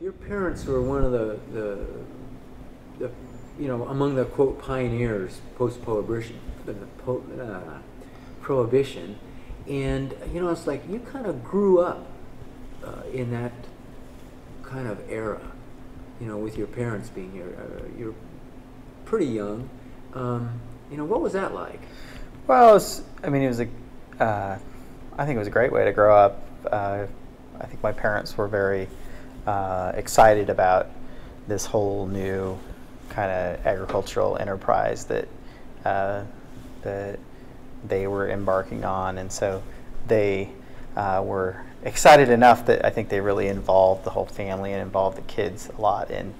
your parents were one of the, the, the you know, among the quote pioneers post prohibition, the po, uh, prohibition, and you know, it's like you kind of grew up uh, in that kind of era, you know, with your parents being here. Uh, you're pretty young. Um, you know, what was that like? Well, was, I mean, it was a, uh, I think it was a great way to grow up. Uh, I think my parents were very uh, excited about this whole new kind of agricultural enterprise that uh, that they were embarking on, and so they uh, were excited enough that I think they really involved the whole family and involved the kids a lot in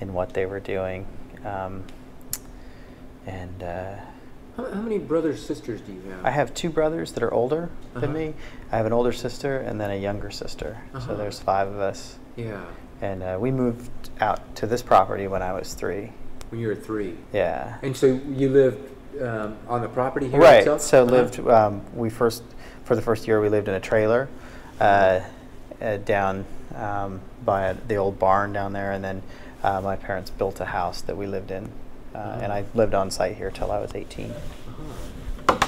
in what they were doing. Um, and uh, how, how, many brothers sisters do you have? I have two brothers that are older uh-huh. than me. I have an older sister and then a younger sister. Uh-huh. So there's five of us. Yeah. And uh, we moved out to this property when I was three. When you were three. Yeah. And so you lived um, on the property here right. itself? So uh-huh. lived. Um, we first for the first year we lived in a trailer uh, uh, down um, by the old barn down there, and then uh, my parents built a house that we lived in, uh, Uh-huh. and I lived on site here till I was 18. Uh-huh.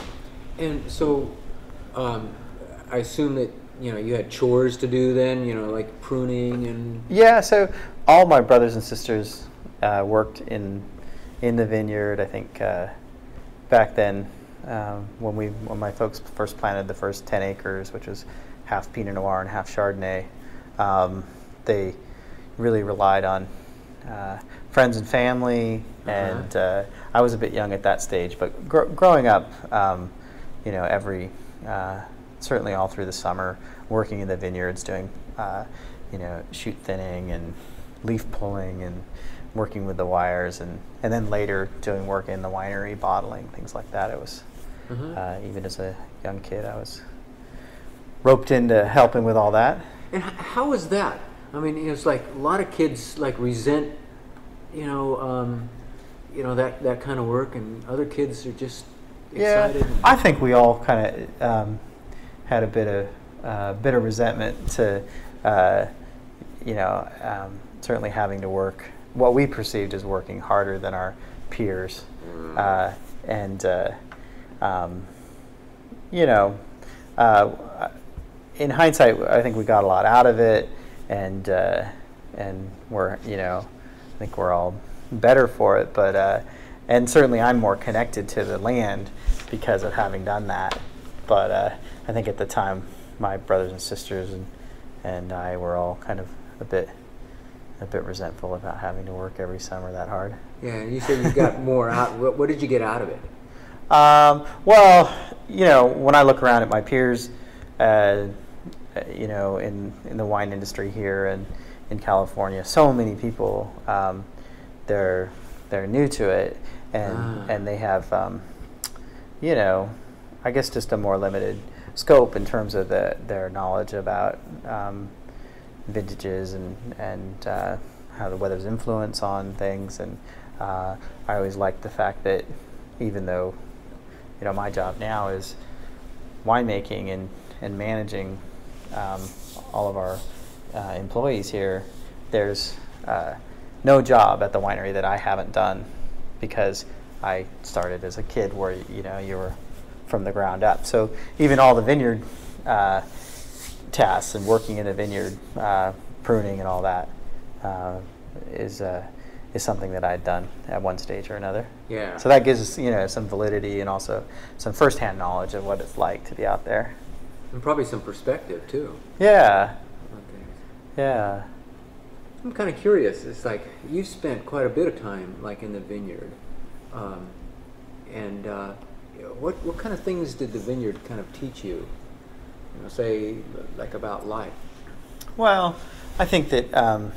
And so, um, I assume that you know you had chores to do then, you know, like pruning and. Yeah, so all my brothers and sisters uh, worked in in the vineyard. I think uh, back then, um, when we when my folks first planted the first ten acres, which was half Pinot Noir and half Chardonnay, um, they really relied on uh, friends and family. Uh-huh. And uh, I was a bit young at that stage, but gr- growing up, um, you know, every uh, certainly all through the summer, working in the vineyards, doing uh, you know shoot thinning and leaf pulling and working with the wires, and and then later doing work in the winery, bottling things like that. It was Uh-huh. uh, even as a young kid, I was roped into helping with all that. And how is that? I mean, it's like a lot of kids like resent, you know, um, you know that that kind of work, and other kids are just excited. Yeah, I think we all kind of um, had a bit of uh, bit of resentment to, uh, you know, um, certainly having to work what we perceived as working harder than our peers, Mm. uh, and uh, um, you know, uh, in hindsight, I think we got a lot out of it, and uh, and we're you know, I think we're all better for it, but uh, and certainly I'm more connected to the land because of having done that. But uh, I think at the time, my brothers and sisters and and I were all kind of a bit a bit resentful about having to work every summer that hard. yeah, you said you got more out. What, what did you get out of it? Um, well, you know, when I look around at my peers, uh, you know, in, in the wine industry here and in California, so many people, um, they're they're new to it, and Ah. and they have, um, you know, I guess just a more limited scope in terms of the, their knowledge about um, vintages and and uh, how the weather's influence on things. And uh, I always like the fact that even though you know my job now is winemaking and and managing um, all of our uh, employees here, there's uh, no job at the winery that I haven't done because I started as a kid where you know you were from the ground up. So even all the vineyard uh, tasks and working in a vineyard, uh, pruning and all that uh, is uh, is something that I'd done at one stage or another. Yeah. So that gives us you know some validity and also some firsthand knowledge of what it's like to be out there. and probably some perspective too. Yeah, things. yeah. I'm kind of curious. It's like you spent quite a bit of time, like in the vineyard, um, and uh, what what kind of things did the vineyard kind of teach you? You know, say like about life. Well, I think that um,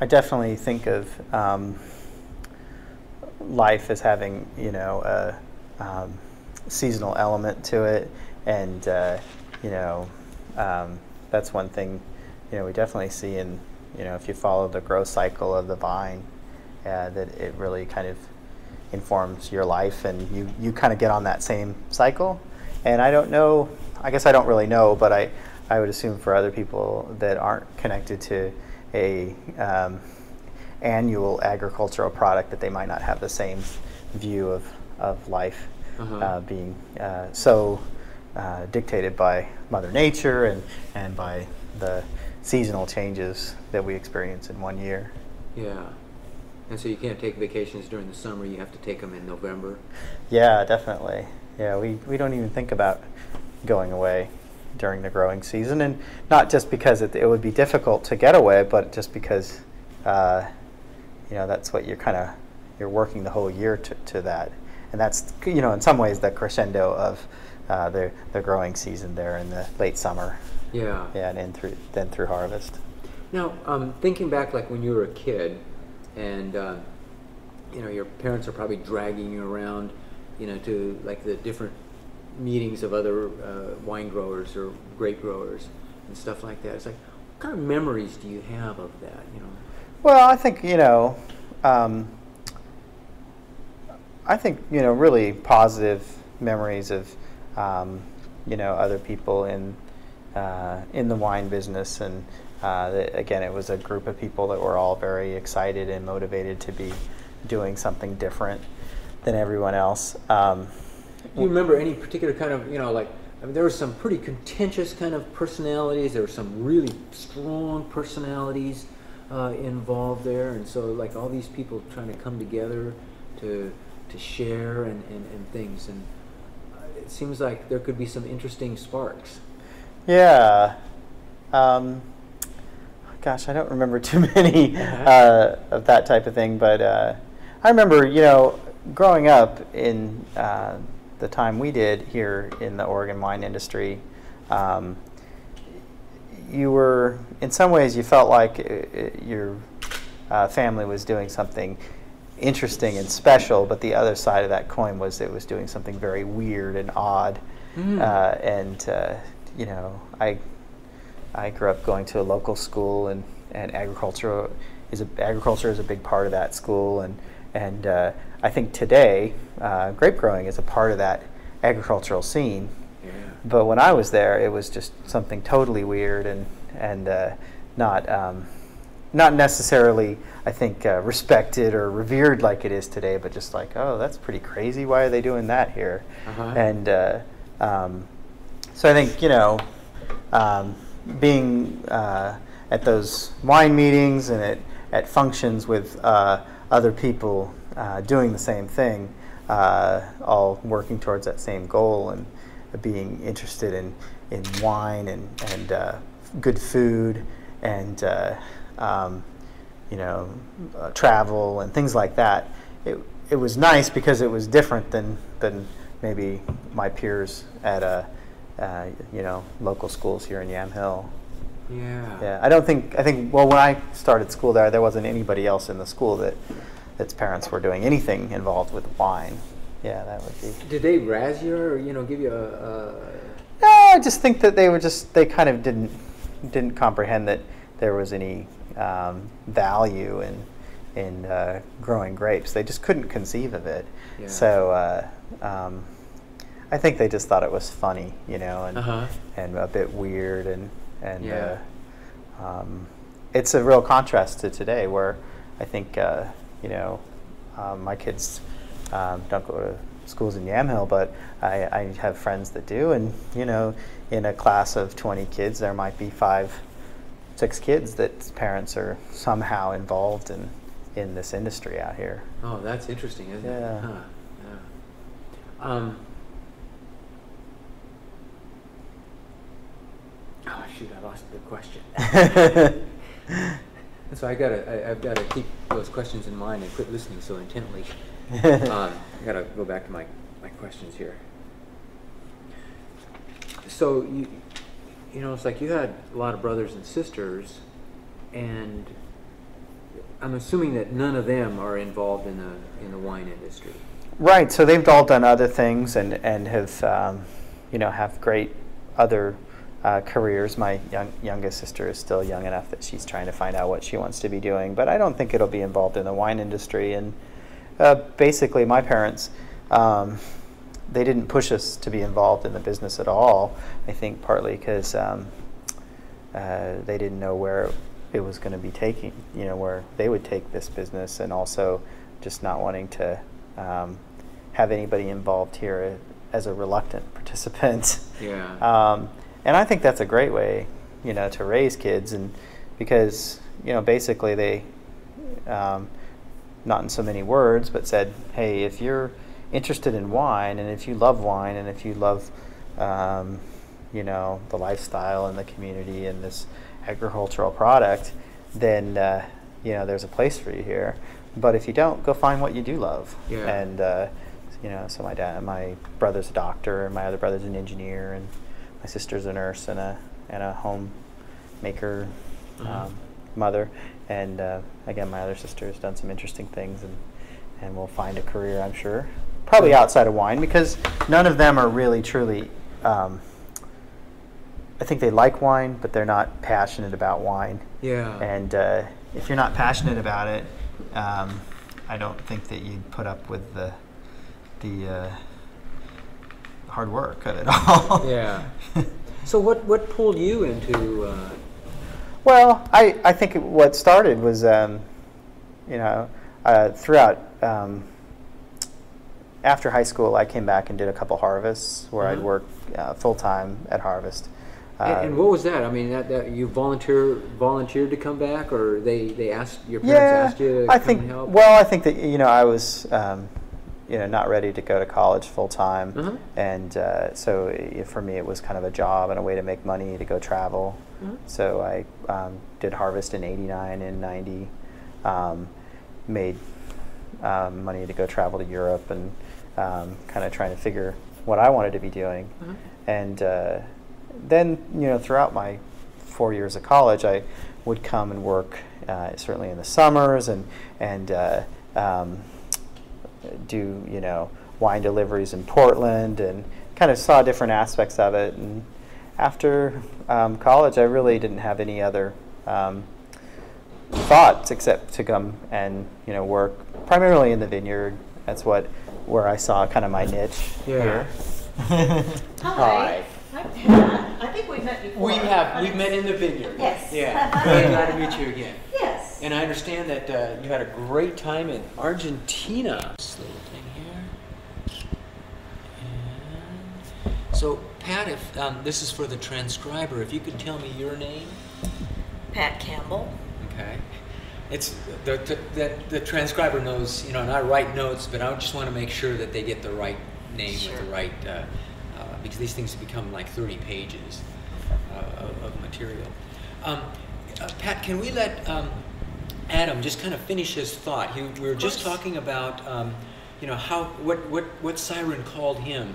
I definitely think of um, life as having you know a um, seasonal element to it, and uh, you know um, that's one thing you know we definitely see in you know if you follow the growth cycle of the vine, uh, that it really kind of informs your life, and you you kind of get on that same cycle. And I don't know. I guess I don't really know, but I I would assume for other people that aren't connected to a um, annual agricultural product that they might not have the same view of, of life Uh-huh. uh, being uh, so uh, dictated by Mother Nature and, and by the seasonal changes that we experience in one year. Yeah. And so you can't take vacations during the summer. You have to take them in November. Yeah, definitely. Yeah, we, we don't even think about going away during the growing season, and not just because it, it would be difficult to get away, but just because uh, you know that's what you're kind of you're working the whole year to, to that, and that's you know in some ways the crescendo of uh, the the growing season there in the late summer, Yeah. yeah, and in through then through harvest. Now, um, thinking back, like when you were a kid, and uh, you know your parents are probably dragging you around, you know, to like the different meetings of other uh, wine growers or grape growers and stuff like that. It's like, what kind of memories do you have of that? You know. Well, I think you know, um, I think you know, really positive memories of um, you know other people in uh, in the wine business, and uh, that, again, it was a group of people that were all very excited and motivated to be doing something different than everyone else. Um, Do you remember any particular kind of, you know, like, I mean, there were some pretty contentious kind of personalities. There were some really strong personalities uh, involved there. And so, like, all these people trying to come together to, to share and, and, and things. And uh, it seems like there could be some interesting sparks. Yeah. Um, gosh, I don't remember too many Uh-huh. uh, of that type of thing, but uh, I remember, you know, growing up in uh, the time we did here in the Oregon wine industry. Um, you were, in some ways, you felt like uh, uh, your uh, family was doing something interesting and special, but the other side of that coin was it was doing something very weird and odd. Mm. Uh, and uh, you know, I I grew up going to a local school, and, and agriculture is a, agriculture is a big part of that school, and and uh, I think today uh, grape growing is a part of that agricultural scene. Yeah. But when I was there, it was just something totally weird and and uh, not um, not necessarily, I think, uh, respected or revered like it is today, but just like, oh, that's pretty crazy. Why are they doing that here? Uh-huh. And uh, um, so I think you know, um, being uh, at those wine meetings and at, at functions with uh, other people uh, doing the same thing, uh, all working towards that same goal and being interested in, in wine and, and uh, good food and um, you know travel and things like that. It, it was nice because it was different than, than maybe my peers at a uh, you know local schools here in Yamhill. Yeah. Yeah, I don't think I think well when I started school there, there wasn't anybody else in the school that that's parents were doing anything involved with wine. Yeah, that would be. Did they razz you or, you know, give you a. a No, I just think that they were just they kind of didn't didn't comprehend that there was any um, value in in uh, growing grapes. They just couldn't conceive of it. Yeah. So uh, um, I think they just thought it was funny, you know, and Uh-huh. and a bit weird and and Yeah. uh, um, it's a real contrast to today where I think uh, you know um, my kids um, don't go to schools in Yamhill, but I, I have friends that do, and you know in a class of 20 kids there might be five, six kids that parents are somehow involved in in this industry out here. Oh, that's interesting, isn't it? Yeah. Huh. Yeah. Um, oh shoot! I lost the question. So I gotta, I, I've got to keep those questions in mind and quit listening so intently. um, I gotta go back to my my questions here. So you, you know, it's like you had a lot of brothers and sisters, and I'm assuming that none of them are involved in the in the wine industry. Right. So they've all done other things and and have um, you know have great other uh, careers. My young, youngest sister is still young enough that she's trying to find out what she wants to be doing, but I don't think it'll be involved in the wine industry. And uh, basically, my parents. Um, they didn't push us to be involved in the business at all. I think partly because um, uh, they didn't know where it was going to be taking, you know, where they would take this business, and also just not wanting to um, have anybody involved here as a reluctant participant. Yeah. And I think that's a great way, you know, to raise kids, and because you know, basically they, um, not in so many words, but said, hey, if you're interested in wine, and if you love wine, and if you love, um, you know, the lifestyle and the community and this agricultural product, then uh, you know there's a place for you here. But if you don't, go find what you do love. Yeah. And uh, you know, so my dad, my brother's a doctor, and my other brother's an engineer, and my sister's a nurse and a and a homemaker Mhm. um, mother. And uh, again, my other sister has done some interesting things, and and will find a career, I'm sure, probably outside of wine, because none of them are really truly. Um, I think they like wine, but they're not passionate about wine. Yeah. And uh, if you're not passionate about it, um, I don't think that you'd put up with the the uh, hard work of it all. Yeah. So what what pulled you into? Uh, Well, I, I think what started was, um, you know, uh, throughout, um, after high school, I came back and did a couple harvests where I'd Uh-huh. work uh, full time at Harvest. Uh, and, and what was that? I mean, that, that you volunteer volunteered to come back, or they they asked your parents yeah, asked you to I come think. and help? Well, I think that you know I was, um, you know, not ready to go to college full time, Uh-huh. and uh, so i for me it was kind of a job and a way to make money to go travel. Uh-huh. So I um, did Harvest in '89 and '90, um, made um, money to go travel to Europe and um, kind of trying to figure what I wanted to be doing. Uh-huh. And uh, then, you know, throughout my four years of college, I would come and work uh, certainly in the summers and and uh, um, do you know wine deliveries in Portland and kind of saw different aspects of it. And after um, college, I really didn't have any other um, thoughts except to come and you know work primarily in the vineyard. That's what where I saw kind of my niche Yeah. here. Hi. Hi, Pat. I think we've met before. We have. but We've met in the vineyard. Yes. Yeah. Very glad to meet you again. Yes. And I understand that uh, you had a great time in Argentina. This little thing here. And so, Pat, if um, this is for the transcriber, if you could tell me your name. Pat Campbell. Okay. It's the, the, the, the transcriber knows, you know, and I write notes, but I just want to make sure that they get the right name with the right, uh, because these things have become like 30 pages uh, of, of material. Um, uh, Pat, can we let um, Adam just kind of finish his thought? He, we were just talking about, um, you know, how what, what, what siren called him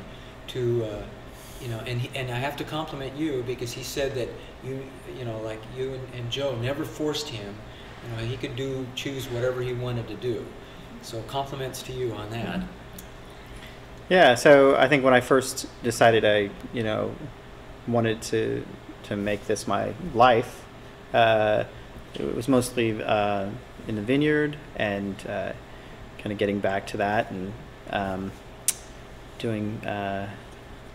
to, uh, you know, and he, and I have to compliment you because he said that you, you know, like you and, and Joe never forced him. You know, he could do choose whatever he wanted to do. So compliments to you on that. Yeah, so I think when I first decided I, you know, wanted to to make this my life, uh, it was mostly uh, in the vineyard and uh, kind of getting back to that and um, doing uh,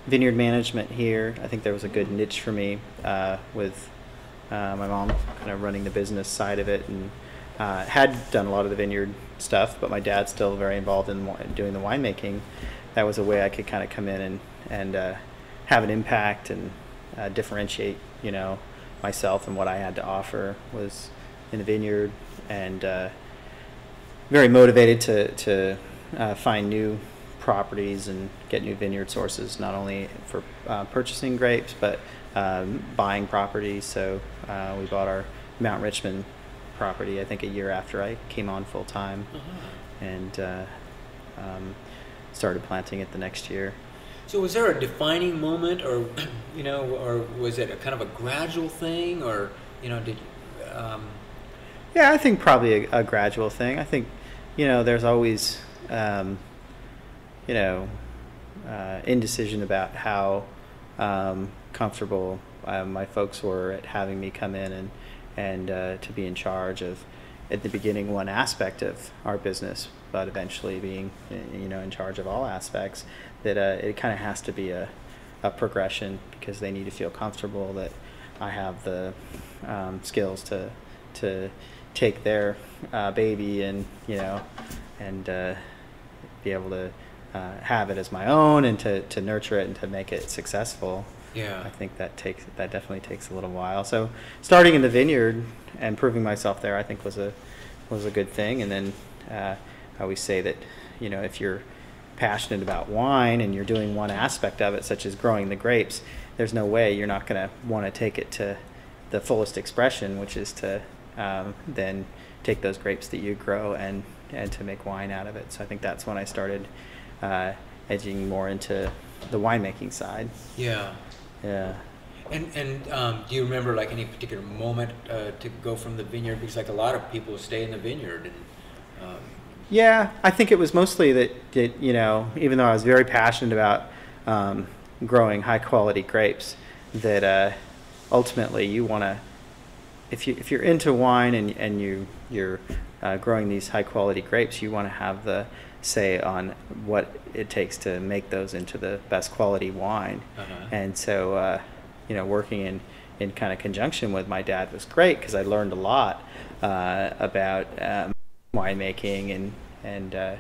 vineyard management here. I think there was a good niche for me uh, with uh, my mom kind of running the business side of it and had done a lot of the vineyard stuff, but my dad's still very involved in doing the winemaking. That was a way I could kind of come in and and uh, have an impact and uh, differentiate, you know, myself and what I had to offer was in the vineyard and uh, very motivated to to uh, find new properties and get new vineyard sources, not only for uh, purchasing grapes but um, buying properties. So uh, we bought our Mount Richmond property, I think, a year after I came on full time, and uh, um, started planting it the next year. So was there a defining moment, or you know, or was it a kind of a gradual thing, or you know, did um, Yeah, I think probably a, a gradual thing. I think, you know, there's always, um, you know, uh, indecision about how um, comfortable uh, my folks were at having me come in and and uh, to be in charge of, at the beginning, one aspect of our business, but eventually being, you know, in charge of all aspects. That uh, it kind of has to be a, a progression because they need to feel comfortable that I have the um, skills to to take their uh, baby and you know and uh, be able to uh, have it as my own and to, to nurture it and to make it successful. Yeah. I think that takes that definitely takes a little while. So starting in the vineyard and proving myself there, I think was a was a good thing. And then uh, I always say that you know if you're passionate about wine and you're doing one aspect of it, such as growing the grapes, there's no way you're not going to want to take it to the fullest expression, which is to um, then take those grapes that you grow and and to make wine out of it. So I think that's when I started uh, edging more into the winemaking side. Yeah. Yeah. And and um, do you remember like any particular moment uh, to go from the vineyard? Because like a lot of people stay in the vineyard and. Um, Yeah, I think it was mostly that, that you know, even though I was very passionate about um, growing high quality grapes, that uh, ultimately you want to, if you if you're into wine and and you you're uh, growing these high quality grapes, you want to have the say on what it takes to make those into the best quality wine. Uh-huh. And so, uh, you know, working in in kind of conjunction with my dad was great because I learned a lot uh, about um, winemaking and and uh,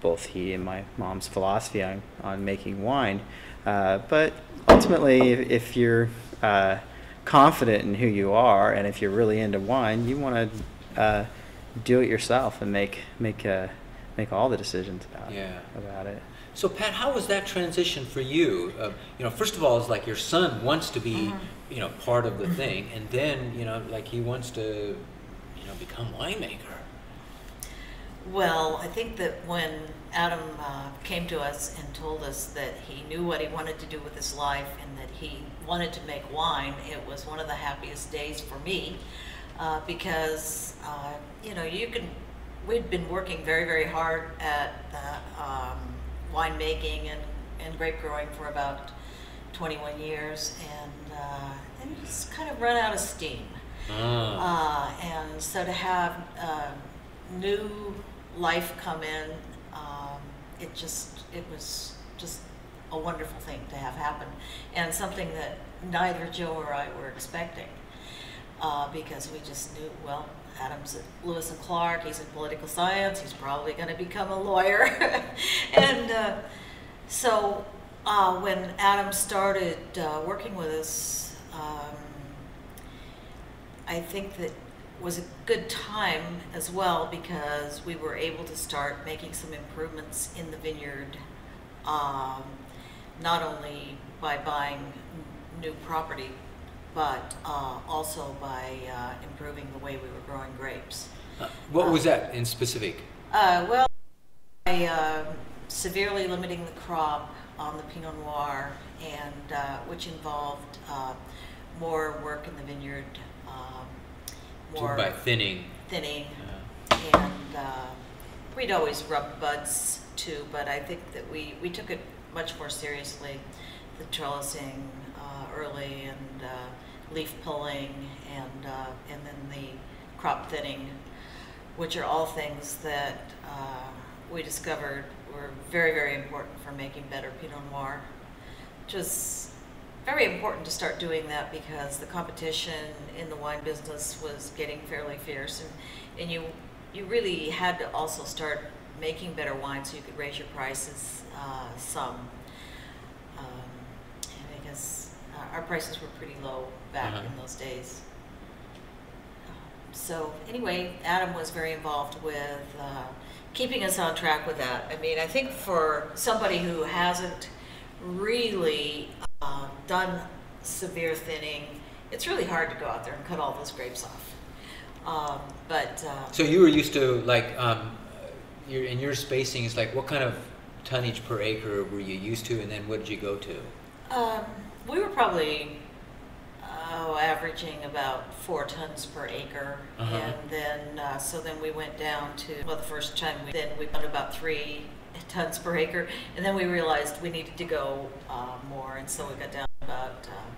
both he and my mom's philosophy on, on making wine. Uh, but ultimately, if, if you're uh, confident in who you are and if you're really into wine, you want to uh, do it yourself and make make uh, make all the decisions about Yeah. about it. So Pat, how was that transition for you? Uh, you know, first of all, it's like your son wants to be, you know, part of the thing, and then you know, like he wants to, you know, become winemaker. Well, I think that when Adam uh, came to us and told us that he knew what he wanted to do with his life and that he wanted to make wine, it was one of the happiest days for me uh, because, uh, you know, you can, we'd been working very, very hard at uh, um, winemaking and, and grape growing for about 21 years and, uh, and just kind of run out of steam. Ah. Uh, and so to have uh, new life come in, um, it just it was just a wonderful thing to have happen, and something that neither Joe or I were expecting, uh, because we just knew well. Adam's Lewis and Clark. He's in political science. He's probably going to become a lawyer, and uh, so uh, when Adam started uh, working with us. Um, I think that was a good time as well because we were able to start making some improvements in the vineyard, um, not only by buying new property, but uh, also by uh, improving the way we were growing grapes. Uh, what was that in specific? Uh, well, by uh, severely limiting the crop on the Pinot Noir, and uh, which involved uh, more work in the vineyard, um, So more by thinning. thinning, Uh, and uh, we'd always rub buds too. But I think that we we took it much more seriously, the trellising uh, early and uh, leaf pulling, and uh, and then the crop thinning, which are all things that uh, we discovered were very very important for making better Pinot Noir, was very important to start doing that because the competition in the wine business was getting fairly fierce and, and you you really had to also start making better wine so you could raise your prices uh, some. Um, and I guess uh, our prices were pretty low back Uh-huh. in those days. Um, So anyway, Adam was very involved with uh, keeping us on track with that. I mean, I think for somebody who hasn't really uh, done severe thinning, it's really hard to go out there and cut all those grapes off. Um, but uh, So you were used to like, um, your in your spacing is like what kind of tonnage per acre were you used to, and then what did you go to? um, we were probably oh, averaging about four tons per acre, Uh-huh. and then uh, so then we went down to well, the first time we then we went about three tons per acre, and then we realized we needed to go uh, more, and so we got down about uh,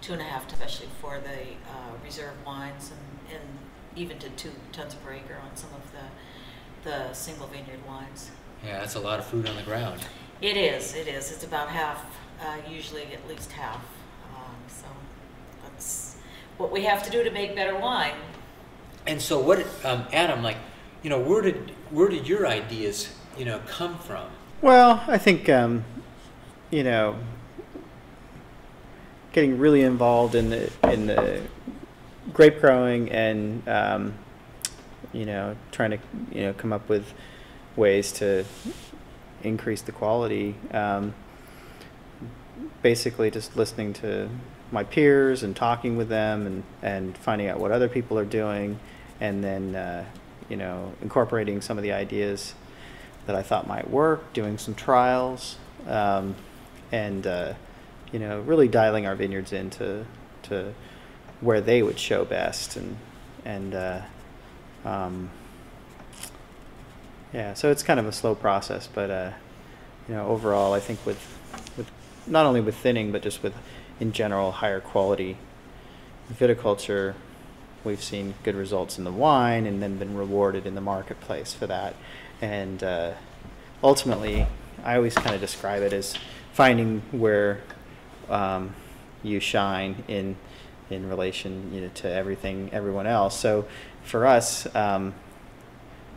two and a half, especially for the uh, reserve wines, and, and even to two tons per acre on some of the the single vineyard wines. Yeah, that's a lot of fruit on the ground. It is. It is. It's about half. Uh, usually, at least half. Um, so. What we have to do to make better wine. And so, what, um, Adam? Like, you know, where did where did your ideas, you know, come from? Well, I think um, you know, getting really involved in the in the grape growing and um, you know trying to you know come up with ways to increase the quality. Um, basically, just listening to my peers and talking with them and and finding out what other people are doing, and then uh, you know incorporating some of the ideas that I thought might work, doing some trials, um, and uh, you know, really dialing our vineyards into to where they would show best, and and uh, um, yeah, so it's kind of a slow process, but uh, you know, overall, I think with with not only with thinning, but just with in general higher quality viticulture, we've seen good results in the wine, and then been rewarded in the marketplace for that and uh, ultimately, I always kind of describe it as finding where um, you shine in in relation you know, to everything everyone else. So for us, um,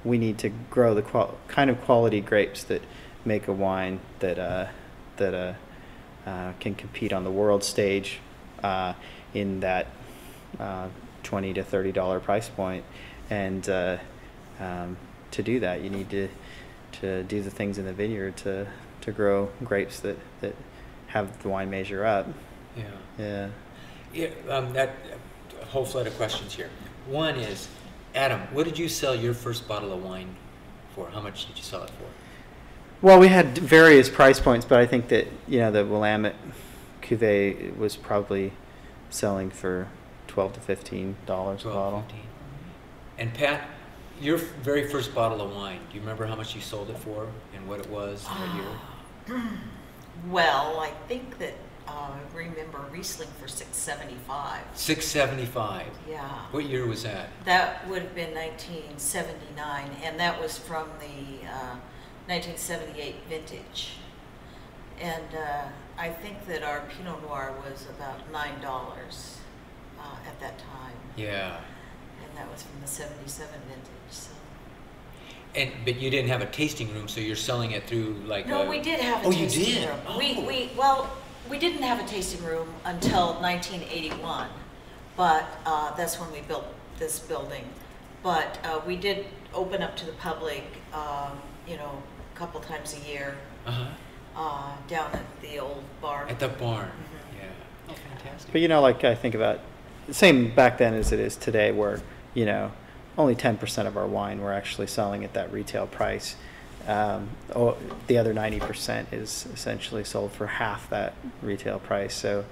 we need to grow the kind of quality grapes that make a wine that uh, that uh, uh, can compete on the world stage uh, in that uh, twenty to thirty dollar price point, and uh, um, to do that, you need to to do the things in the vineyard to to grow grapes that that have the wine measure up. Yeah. Yeah. Yeah. Um, that a whole flood of questions here. One is, Adam, what did you sell your first bottle of wine for? How much did you sell it for? Well, we had various price points, but I think that you know the Willamette cuvee was probably selling for twelve to fifteen dollars a 12, bottle. 15. And Pat, your very first bottle of wine, do you remember how much you sold it for and what it was and what year? Well, I think that uh, I remember Riesling for six seventy five. 675. Yeah. What year was that? That would have been 1979, and that was from the uh, 1978 vintage. And uh, I think that our Pinot Noir was about $9 uh, at that time, Yeah. and that was from the 77 vintage. So. And but you didn't have a tasting room, so you're selling it through like No, a, we did have a Oh, you tasting did? room. Oh. We, we, well, we didn't have a tasting room until 1981, but uh, that's when we built this building. But uh, we did open up to the public, um, you know, a couple times a year uh-huh. uh, down at the old bar. at the barn. Mhm. Yeah. Oh, fantastic. But you know, like I think about the same back then as it is today, where you know only ten percent of our wine we're actually selling at that retail price. Um, oh, the other ninety percent is essentially sold for half that retail price. So,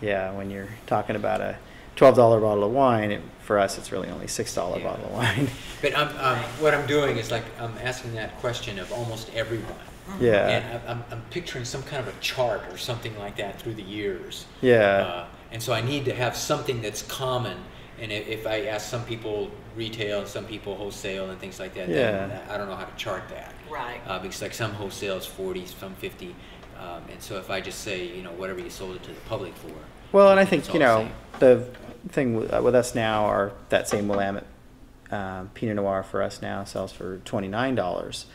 yeah, when you're talking about a twelve dollar bottle of wine, it, for us it's really only six dollar Yeah. bottle of wine. But I'm, um, what I'm doing is like I'm asking that question of almost everyone. Yeah. And I'm, I'm, I'm picturing some kind of a chart or something like that through the years. yeah, Uh, and so I need to have something that's common. And if, if I ask some people retail and some people wholesale and things like that, then Yeah. I don't know how to chart that. Right. Uh, because like some wholesale is 40, some 50. Um, and so if I just say, you know, whatever you sold it to the public for. Well, and I think you know the thing with, uh, with us now are that same Willamette um, Pinot Noir for us now sells for twenty nine dollars.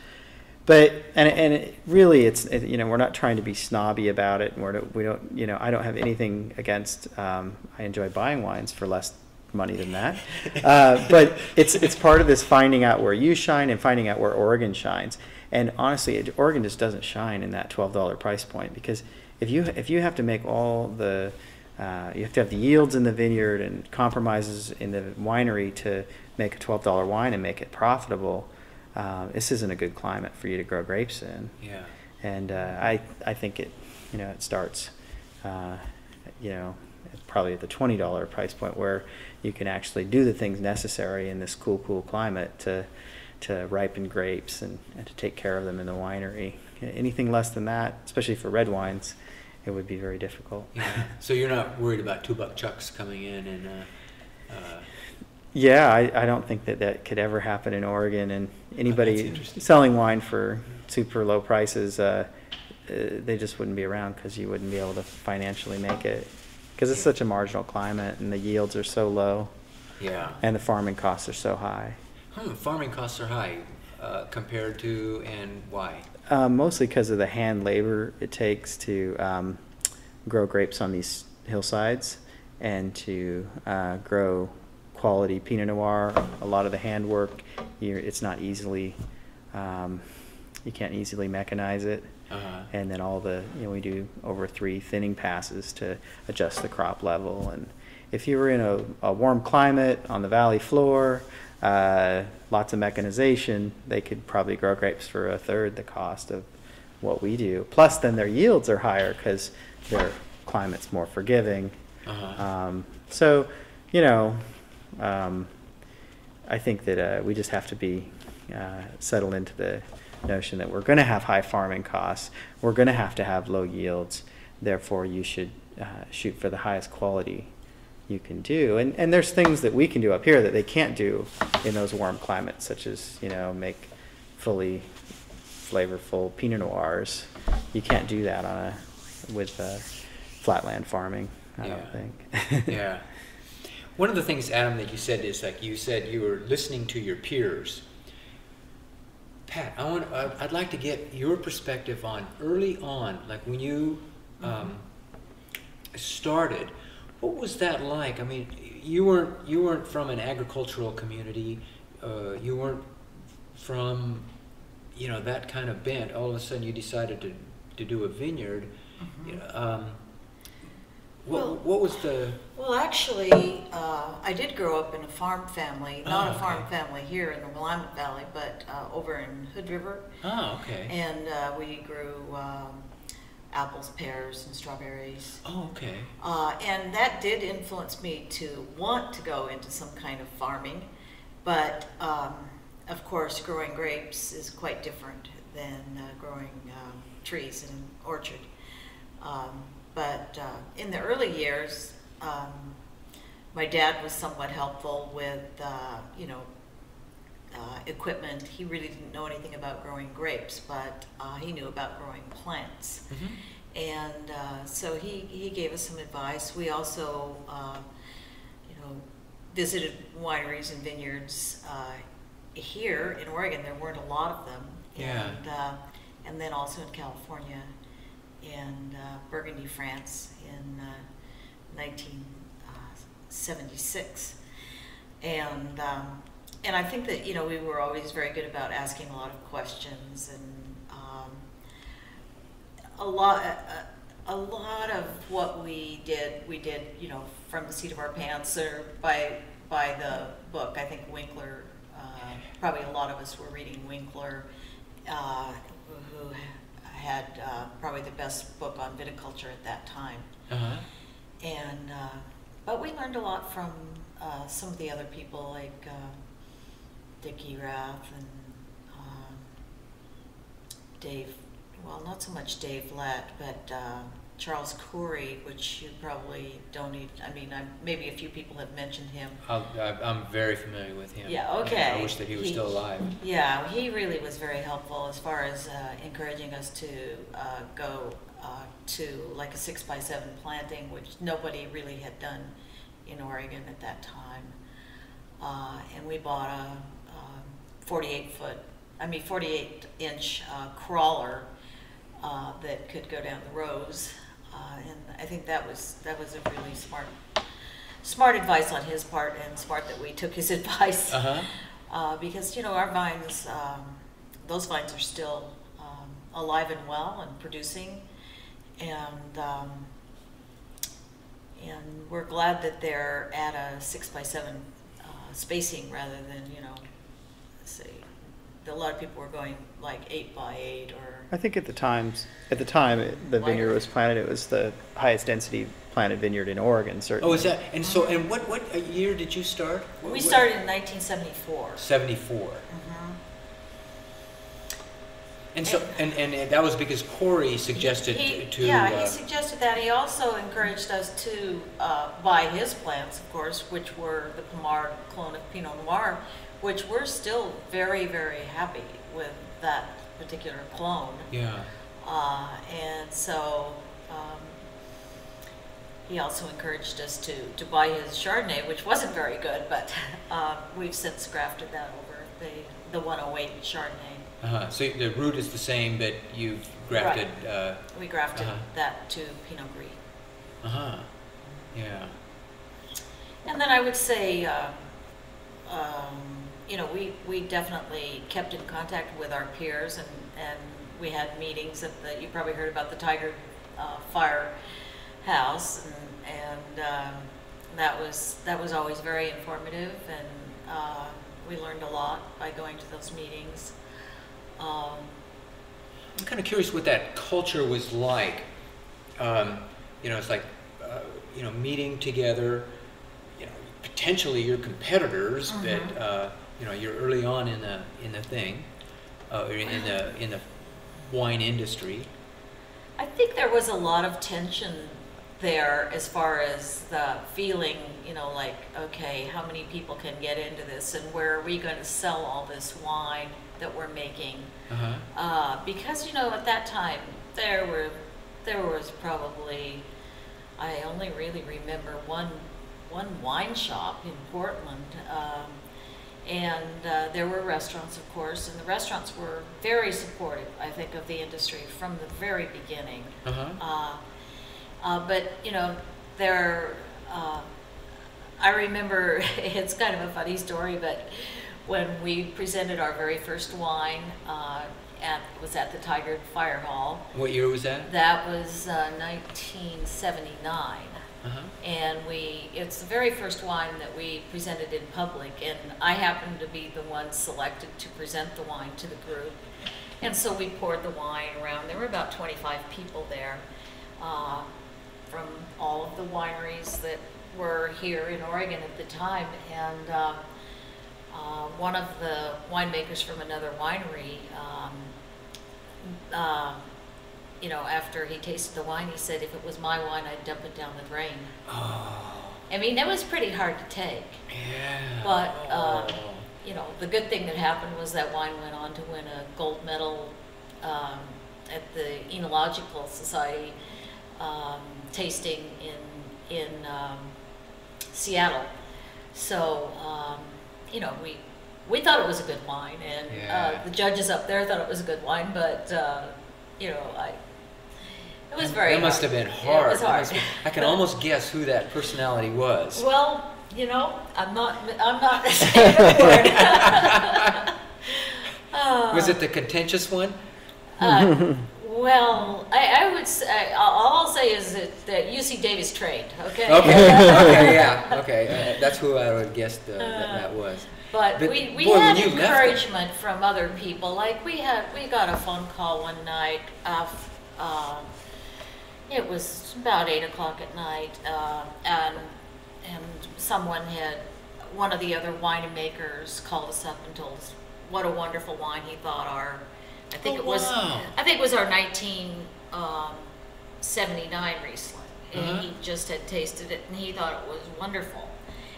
But and and it, really, it's it, you know we're not trying to be snobby about it. and We're we don't you know I don't have anything against. Um, I enjoy buying wines for less money than that. Uh, but it's it's part of this finding out where you shine and finding out where Oregon shines. And honestly, it, Oregon just doesn't shine in that twelve dollar price point because if you if you have to make all the uh, you have to have the yields in the vineyard and compromises in the winery to make a twelve dollar wine and make it profitable. Uh, this isn't a good climate for you to grow grapes in Yeah. and uh, I I think it you know it starts uh, you know probably at the twenty dollar price point where you can actually do the things necessary in this cool cool climate to to ripen grapes and, and to take care of them in the winery. Anything less than that, especially for red wines, it would be very difficult. Yeah. So you're not worried about two buck chucks coming in and. Uh, uh, Yeah, I, I don't think that that could ever happen in Oregon. And anybody selling wine for super low prices, uh, uh, they just wouldn't be around because you wouldn't be able to financially make it because it's such a marginal climate and the yields are so low Yeah. and the farming costs are so high. Hmm, farming costs are high uh, compared to, and why? Um, mostly because of the hand labor it takes to um, grow grapes on these hillsides and to uh, grow quality Pinot Noir. A lot of the handwork, it's not easily, um, you can't easily mechanize it. Uh-huh. And then all the, you know, we do over three thinning passes to adjust the crop level. And if you were in a, a warm climate on the valley floor, uh, lots of mechanization, they could probably grow grapes for a third the cost of what we do. Plus, then their yields are higher because their climate's more forgiving. Uh-huh. Um, so, you know, um, I think that uh, we just have to be uh, settled into the notion that we're going to have high farming costs. We're going to have to have low yields. Therefore, you should uh, shoot for the highest quality you can do. And and there's things that we can do up here that they can't do in those warm climates, such as you know make fully flavorful Pinot Noirs. You can't do that on a with uh, flatland farming. I Yeah. don't think. yeah. One of the things, Adam, that you said is like you said you were listening to your peers. Pat, I want. I'd like to get your perspective on early on, like when you um, started. What was that like? I mean, you weren't you weren't from an agricultural community. Uh, you weren't from, you know, that kind of bent. All of a sudden, you decided to to do a vineyard. You know, um, what, Well- what was the Well, actually, uh, I did grow up in a farm family, not Oh, a farm family here in the Willamette Valley, but uh, over in Hood River. Oh, okay. And uh, we grew um, apples, pears, and strawberries. oh, okay. Uh, and that did influence me to want to go into some kind of farming. But um, of course, growing grapes is quite different than uh, growing um, trees in an orchard. Um, but uh, in the early years, um, my dad was somewhat helpful with, uh, you know, uh, equipment. He really didn't know anything about growing grapes, but uh, he knew about growing plants. hmm And uh, so he, he gave us some advice. We also, uh, you know, visited wineries and vineyards uh, here in Oregon. There weren't a lot of them. Yeah. And, uh, and then also in California, and uh, Burgundy, France, in uh, 1976. And um, and I think that you know we were always very good about asking a lot of questions and um, a lot a, a lot of what we did we did you know from the seat of our pants or by by the book. I think Winkler uh, probably a lot of us were reading Winkler, uh, who, had uh, probably the best book on viticulture at that time. Uh-huh. And uh, but we learned a lot from uh, some of the other people like uh, Rath and um, Dave. Well, not so much Dave Lett, but uh, Charles Coury, which you probably don't need. I mean, i maybe a few people have mentioned him. I, I'm very familiar with him. Yeah, okay. I wish that he was He- still alive. Yeah, he really was very helpful as far as uh, encouraging us to uh, go uh, to like a six by seven planting, which nobody really had done in Oregon at that time. Uh, and we bought a 48 foot, I mean 48 inch uh, crawler uh, that could go down the rows. Uh, and I think that was that was a really smart smart advice on his part, and smart that we took his advice. Uh-huh. Uh, because you know our vines, um, those vines are still um, alive and well and producing, and um, and we're glad that they're at a six by seven uh, spacing rather than you know, a lot of people were going like eight by eight or. I think at the times, at the time it, the vineyard was planted, it was the highest density planted vineyard in Oregon, certainly. Oh, is that, and so, and what, what uh, year did you start? What- We what- started in 1974. 74. Mhm. And so, and, and that was because Coury suggested He- to. Yeah, uh, he suggested that. He also encouraged us to uh, buy his plants, of course, which were the Pommard clone of Pinot Noir, which we're still very, very happy with that particular clone. Yeah. Uh, and so, um, he also encouraged us to, to buy his Chardonnay, which wasn't very good, but uh, we've since grafted that over the, the 108 Chardonnay. Uh-huh. So the root is the same, but you've grafted. Uh We grafted Uh-huh. that to Pinot Gris. Uh huh. Yeah. And then I would say, uh, um, you know, we, we definitely kept in contact with our peers and, and we had meetings at the, you probably heard about the Tigard uh, Firehouse and, and um, that was, that was always very informative and uh, we learned a lot by going to those meetings. Um, I'm kind of curious what that culture was like. Um, you know, it's like, uh, you know, meeting together. You know, potentially your competitors, but uh, you know, you're early on in the in the thing, uh, or in the in the wine industry. I think there was a lot of tension there as far as the feeling, you know, like, okay, how many people can get into this and where are we going to sell all this wine that we're making? Uh-huh. Uh, because, you know, at that time, there were, there was probably, I only really remember one, one wine shop in Portland. Um, and uh, there were restaurants, of course, and the restaurants were very supportive, I think, of the industry from the very beginning. Uh-huh. Uh, uh, but you know, there. Uh, I remember it's kind of a funny story, but when we presented our very first wine, uh, at was at the Tigard Fire Hall. What year was that? That was uh, 1979 Uh-huh. and we it's the very first wine that we presented in public and i happened to be the one selected to present the wine to the group and so we poured the wine around there were about 25 people there uh, from all of the wineries that were here in oregon at the time and uh, one of the winemakers from another winery um, uh, you know, after he tasted the wine, he said, if it was my wine, I'd dump it down the drain. Oh, I mean, that was pretty hard to take. yeah. But, um, Oh. You know, the good thing that happened was that wine went on to win a gold medal um, at the Enological Society um, tasting in in um, Seattle. So, um, you know, we we thought it was a good wine, and Yeah. uh, the judges up there thought it was a good wine, but uh, you know, I it was very. That must hard. have been Yeah, hard. It was hard. I can almost guess who that personality was. Well, you know, I'm not. I'm not saying a word. Uh, Was it the contentious one? Uh, well, I, I would say, all I'll say is that, that UC Davis trained, okay? Okay, okay, yeah, okay. Uh, that's who I would guess the, that, that was. But, But, we, we boy, had when you left it- encouragement from other people. Like we had, we got a phone call one night. Of, um, it was about eight o'clock at night, uh, and and someone had one of the other winemakers called us up and told us what a wonderful wine he thought our. I think Oh, it was. wow. I think it was our 1979 Riesling. And Uh-huh. he just had tasted it and he thought it was wonderful.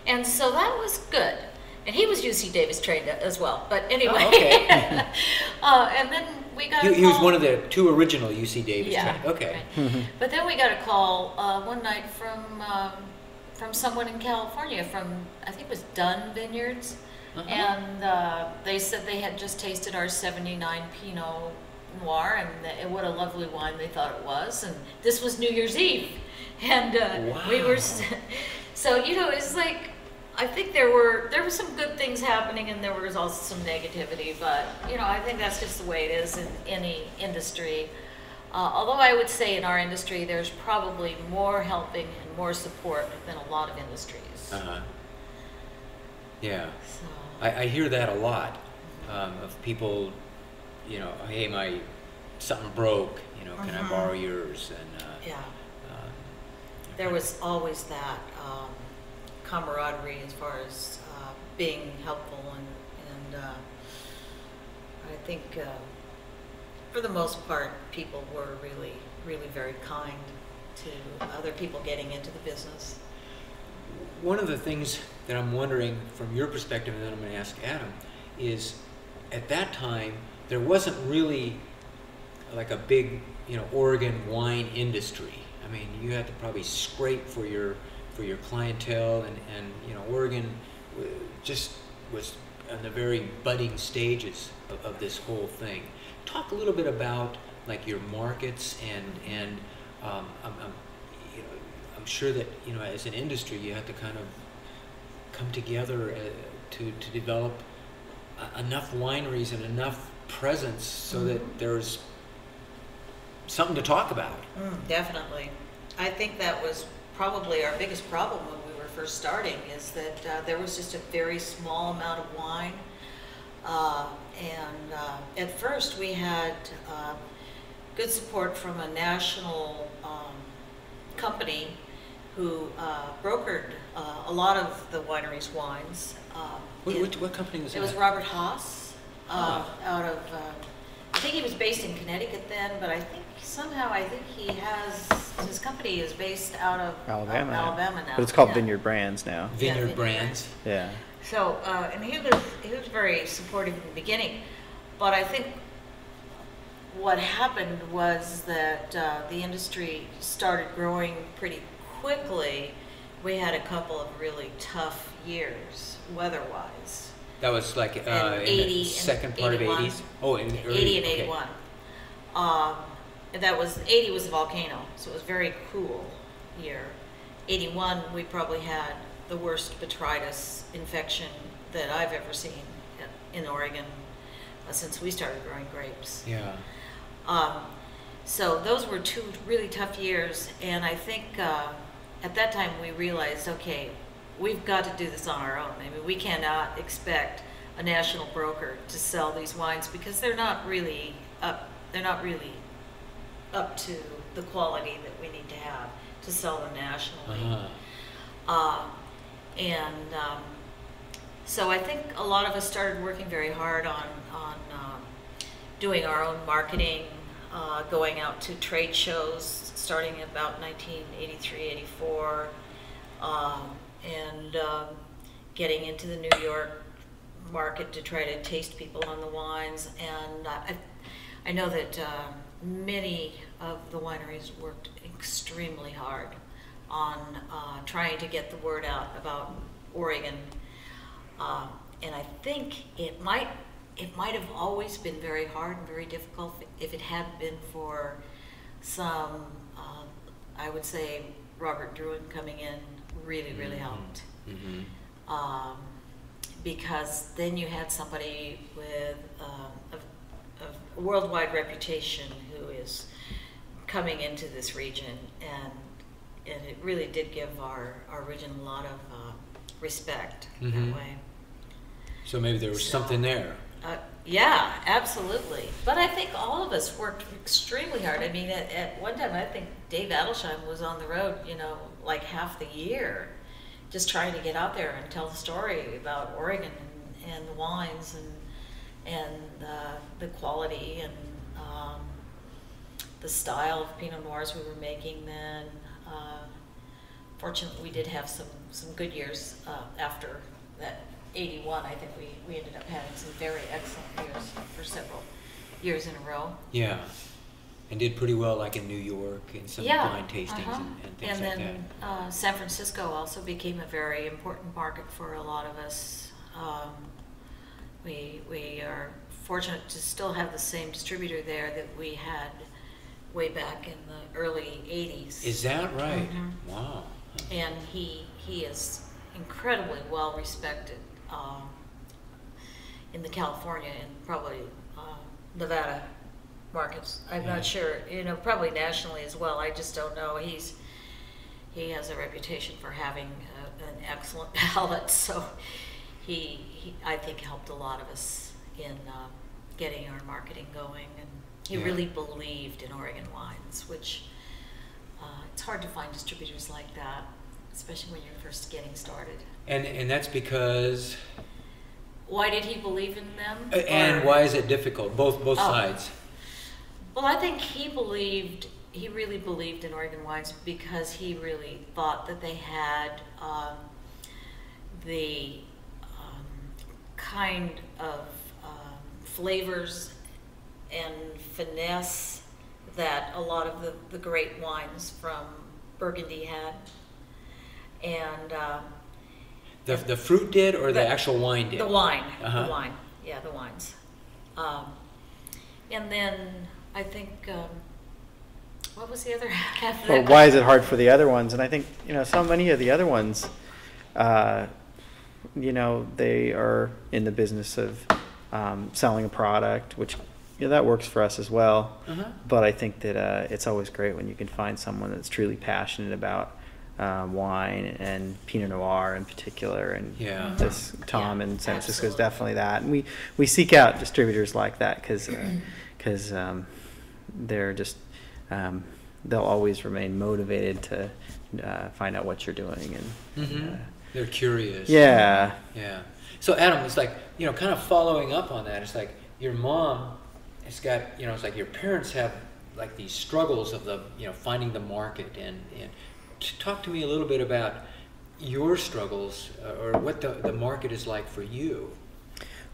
And so that was good. And he was UC Davis trained as well. But anyway. Oh, okay. uh, and then we got He, a he was one of the two original UC Davis. yeah. trained. Okay. right. But then we got a call uh, one night from um, from someone in California, from I think it was Dunn Vineyards, Uh-huh. and uh, they said they had just tasted our '79 Pinot Noir, and that, what a lovely wine they thought it was. And this was New Year's Eve, and uh, we were so you know it's like. I think there were there were some good things happening and there was also some negativity, but you know I think that's just the way it is in any industry. Uh, although I would say in our industry, there's probably more helping and more support than a lot of industries. Uh-huh. Yeah. I, I hear that a lot um, of people, you know, hey, my something broke, you know, can I Mhm. borrow yours? And uh, yeah, um, there was always that um, camaraderie as far as uh, being helpful, and, and uh, I think uh, for the most part, people were really, really very kind to other people getting into the business. One of the things that I'm wondering from your perspective, and then I'm going to ask Adam, is at that time there wasn't really like a big, you know, Oregon wine industry. I mean, you had to probably scrape for your for your clientele, and and you know, Oregon just was in the very budding stages of, of this whole thing. Talk a little bit about like your markets and and um, I'm, I'm you know I'm sure that you know as an industry you have to kind of come together uh, to to develop uh, enough wineries and enough presence so that there's something to talk about. Mm, definitely. I think that was probably our biggest problem when we were first starting is that uh, there was just a very small amount of wine. Uh, and uh, at first we had uh, good support from a national um, company who uh, brokered uh, a lot of the winery's wines. Um, What, in- what, what company was it It was? Robert Haas, uh, Ah. out of, uh, I think he was based in Connecticut then, but I think somehow, I think he has, his company is based out of uh, Alabama. Alabama now. But it's called yeah. Vineyard Brands now. Yeah, Vineyard Vineyard Brands. Yeah. So, uh, and he was, he was very supportive in the beginning, but I think what happened was that uh, the industry started growing pretty quickly. We had a couple of really tough years, weather-wise. That was like uh, in 80 the second part 81. of 80s? Oh, in early, 80 and okay. 81. Um, that was 80 was a volcano, so it was a very cool year. 81, we probably had the worst botrytis infection that I've ever seen in Oregon uh, since we started growing grapes. Yeah. Um, so those were two really tough years, and I think uh, at that time we realized, okay, we've got to do this on our own. I mean, we cannot expect a national broker to sell these wines because they're not really up. They're not really up to the quality that we need to have to sell them nationally. Uh-huh. Uh, and um, so I think a lot of us started working very hard on, on um, doing our own marketing, uh, going out to trade shows starting in about 1983, 84, um, and um, getting into the New York market to try to taste people on the wines. And I, I know that uh, many of the wineries worked extremely hard on uh, trying to get the word out about Oregon. Uh, and I think it might it might have always been very hard and very difficult if it had been for some, I would say, Robert Drouhin coming in really, really Mhm. helped. Mhm. Um, because then you had somebody with um, a, a worldwide reputation who is coming into this region, and and it really did give our, our region a lot of uh, respect Mhm. that way. So maybe there was So- something there. Uh, yeah, absolutely. But I think all of us worked extremely hard. I mean, at, at one time, I think Dave Adelsheim was on the road, you know, like half the year, just trying to get out there and tell the story about Oregon and, and the wines and and uh, the quality and um, the style of Pinot Noirs we were making then. Uh, fortunately, we did have some some good years uh, after that 81. I think we, we ended up having some very excellent years for several years in a row. Yeah. And did pretty well like in New York and some yeah. wine tastings uh-huh. and, and things And like that. And then uh, San Francisco also became a very important market for a lot of us. Um, we we are fortunate to still have the same distributor there that we had way back in the early 80s. Is that right? Mhm. Wow. and he he is incredibly well respected um, in the California and probably uh, Nevada markets. I'm Yeah. not sure, you know, probably nationally as well. I just don't know. He's he has a reputation for having a, an excellent palate, so he, he I think helped a lot of us in uh, getting our marketing going, and he Yeah. really believed in Oregon wines, which. Uh, it's hard to find distributors like that, especially when you're first getting started. And and that's because Why did he believe in them? and Or- why is it difficult? Both both Oh. sides. Well, I think he believed, he really believed in Oregon wines because he really thought that they had um, the um, kind of um, flavors and finesse that a lot of the, the great wines from Burgundy had. And uh, The, the fruit did or the, The- actual wine did? the wine, Uh-huh. the wine, yeah, the wines. Um, and then I think, um, what was the other half of Well, why is it hard for the other ones? And I think you know so many of the other ones, uh, you know, they are in the business of um, selling a product, which you know, that works for us as well. Uh-huh. But I think that uh, it's always great when you can find someone that's truly passionate about uh, wine and Pinot Noir in particular. And Yeah. this Tom Yeah, in San Francisco is definitely that. And we, we seek out distributors like that because because um, they're just um, they'll always remain motivated to uh, find out what you're doing and hmm uh, They're curious. yeah Yeah. So Adam, it's like you know, kind of following up on that. It's like your mom has got you know, it's like your parents have like these struggles of the you know finding the market and and t- talk to me a little bit about your struggles uh, or what the the market is like for you.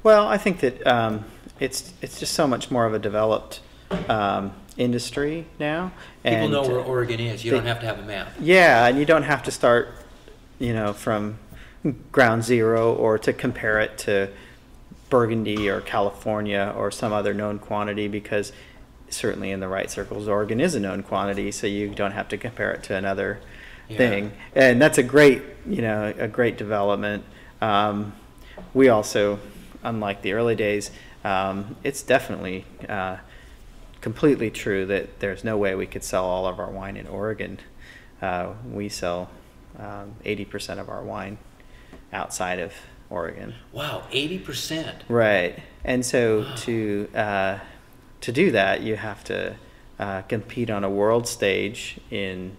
Well, I think that um, it's it's just so much more of a developed um, industry now. People know where Oregon is. You they- don't have to have a map. Yeah, and you don't have to start, you know, from ground zero or to compare it to Burgundy or California or some other known quantity because certainly in the right circles, Oregon is a known quantity, so you don't have to compare it to another Yeah. thing. And that's a great, you know, a great development. Um, we also, unlike the early days, um, it's definitely uh, completely true that there's no way we could sell all of our wine in Oregon. Uh, we sell um, 80% of our wine outside of Oregon. Wow, eighty percent. Right. And so to uh, to do that, you have to uh, compete on a world stage in,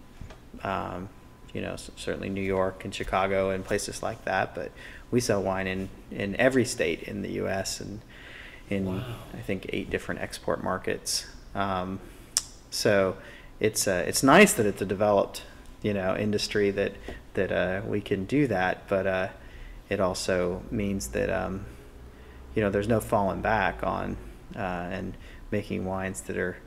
um, you know, certainly New York and Chicago and places like that. But we sell wine in, in every state in the U.S. and in Wow. I think eight different export markets. Um, so it's uh, it's nice that it's a developed you know industry that that uh, we can do that, but uh, it also means that um, you know there's no falling back on uh, and making wines that are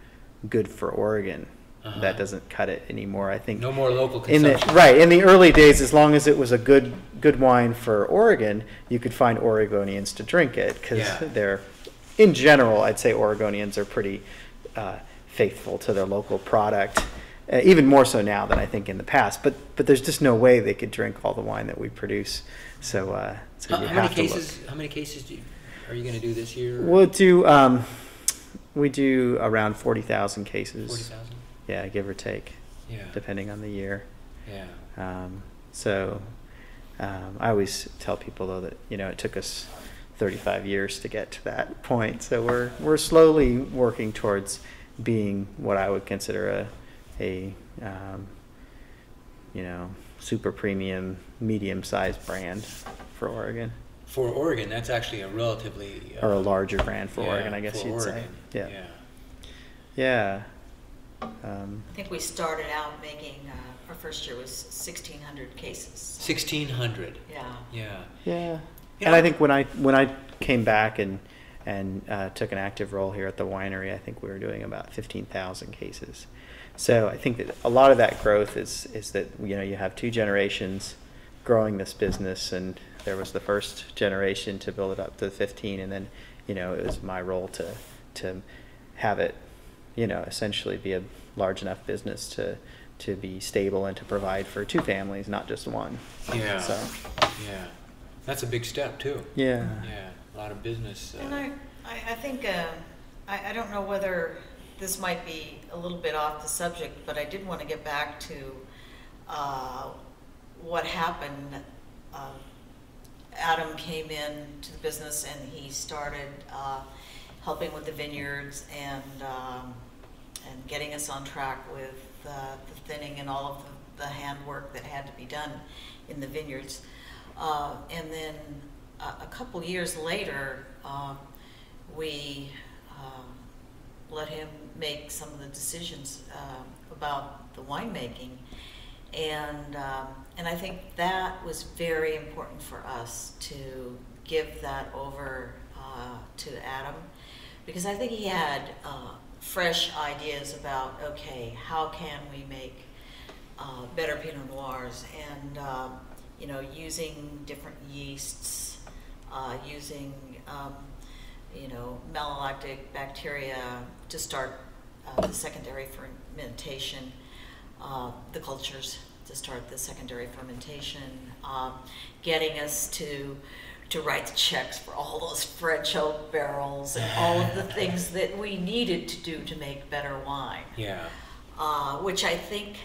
good for Oregon. Uh-huh. That doesn't cut it anymore. I think No more local in the consumption. right in the early days, as long as it was a good good wine for Oregon, you could find Oregonians to drink it because Yeah. they're, in general, I'd say Oregonians are pretty uh, faithful to their local product, uh, even more so now than I think in the past. But but there's just no way they could drink all the wine that we produce. So uh, so How, how many to look. cases? How many cases do you, are you going to do this year? We'll do um, we do around forty thousand cases. Yeah, give or take, Yeah. depending on the year. Yeah. Um, so um, I always tell people though that you know it took us 35 years to get to that point. So we're we're slowly working towards being what I would consider a a um, you know super premium medium sized brand for Oregon For Oregon, that's actually a relatively uh, or a larger brand for yeah, Oregon, I guess you'd say. Yeah. Yeah. Yeah. Um, I think we started out making, uh, our first year was 1,600 cases. Sixteen hundred. Yeah. Yeah. Yeah, You and know- I think when I when I came back and and uh, took an active role here at the winery, I think we were doing about fifteen thousand cases. So I think that a lot of that growth is is that you know you have two generations growing this business, and there was the first generation to build it up to fifteen, and then you know it was my role to to have it you know essentially be a large enough business to to be stable and to provide for two families, not just one. Yeah. So Yeah. That's a big step too. yeah. Yeah. A lot of business. Uh, And I, I, I think, uh, I, I don't know whether this might be a little bit off the subject, but I did want to get back to uh, what happened. Uh, Adam came in to the business and he started uh, helping with the vineyards and um, and getting us on track with uh, the thinning and all of the, the handwork that had to be done in the vineyards. Uh, and then a, a couple years later, um, we um, let him make some of the decisions um about the winemaking. And, and I think that was very important for us to give that over uh, to Adam because I think he had uh, fresh ideas about okay, how can we make uh, better Pinot Noirs, and um, you know, using different yeasts, uh, using um, you know, malolactic bacteria to start uh, the secondary fermentation, uh, the cultures to start the secondary fermentation, um, getting us to to write the checks for all those French oak barrels and all of the things that we needed to do to make better wine Yeah. uh, which I think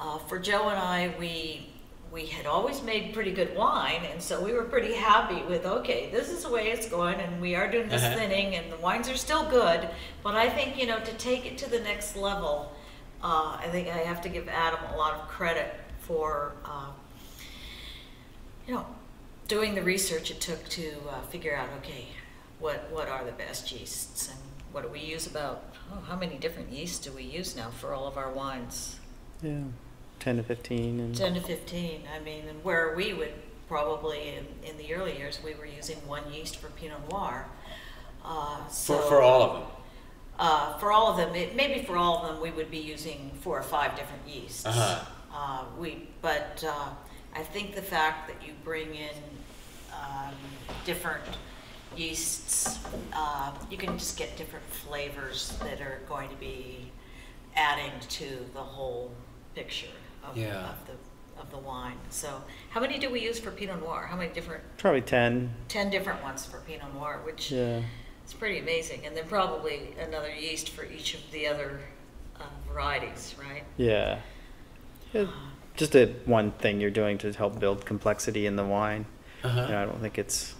uh, for Joe and I, we we had always made pretty good wine, and so we were pretty happy with okay, this is the way it's going, and we are doing this Uh-huh. thinning, and the wines are still good. But I think you know to take it to the next level, uh, I think I have to give Adam a lot of credit for uh, you know doing the research it took to uh, figure out okay, what what are the best yeasts and what do we use about oh how many different yeasts do we use now for all of our wines? Yeah, ten to fifteen, and 10 to 15. I mean, and where we would probably, in, in the early years, we were using one yeast for Pinot Noir. Uh, so, For, for all of them. Uh, for all of them, it, maybe for all of them, we would be using four or five different yeasts. Uh-huh. Uh, we, but uh, I think the fact that you bring in um, different yeasts, uh, you can just get different flavors that are going to be adding to the whole picture of, Yeah. of the of the wine. So, how many do we use for Pinot Noir? How many different? probably ten. Ten different ones for Pinot Noir, which Yeah, it's pretty amazing. And then probably another yeast for each of the other uh, varieties, right? yeah. Yeah, Just a one thing you're doing to help build complexity in the wine. Uh-huh. You know, I don't think it's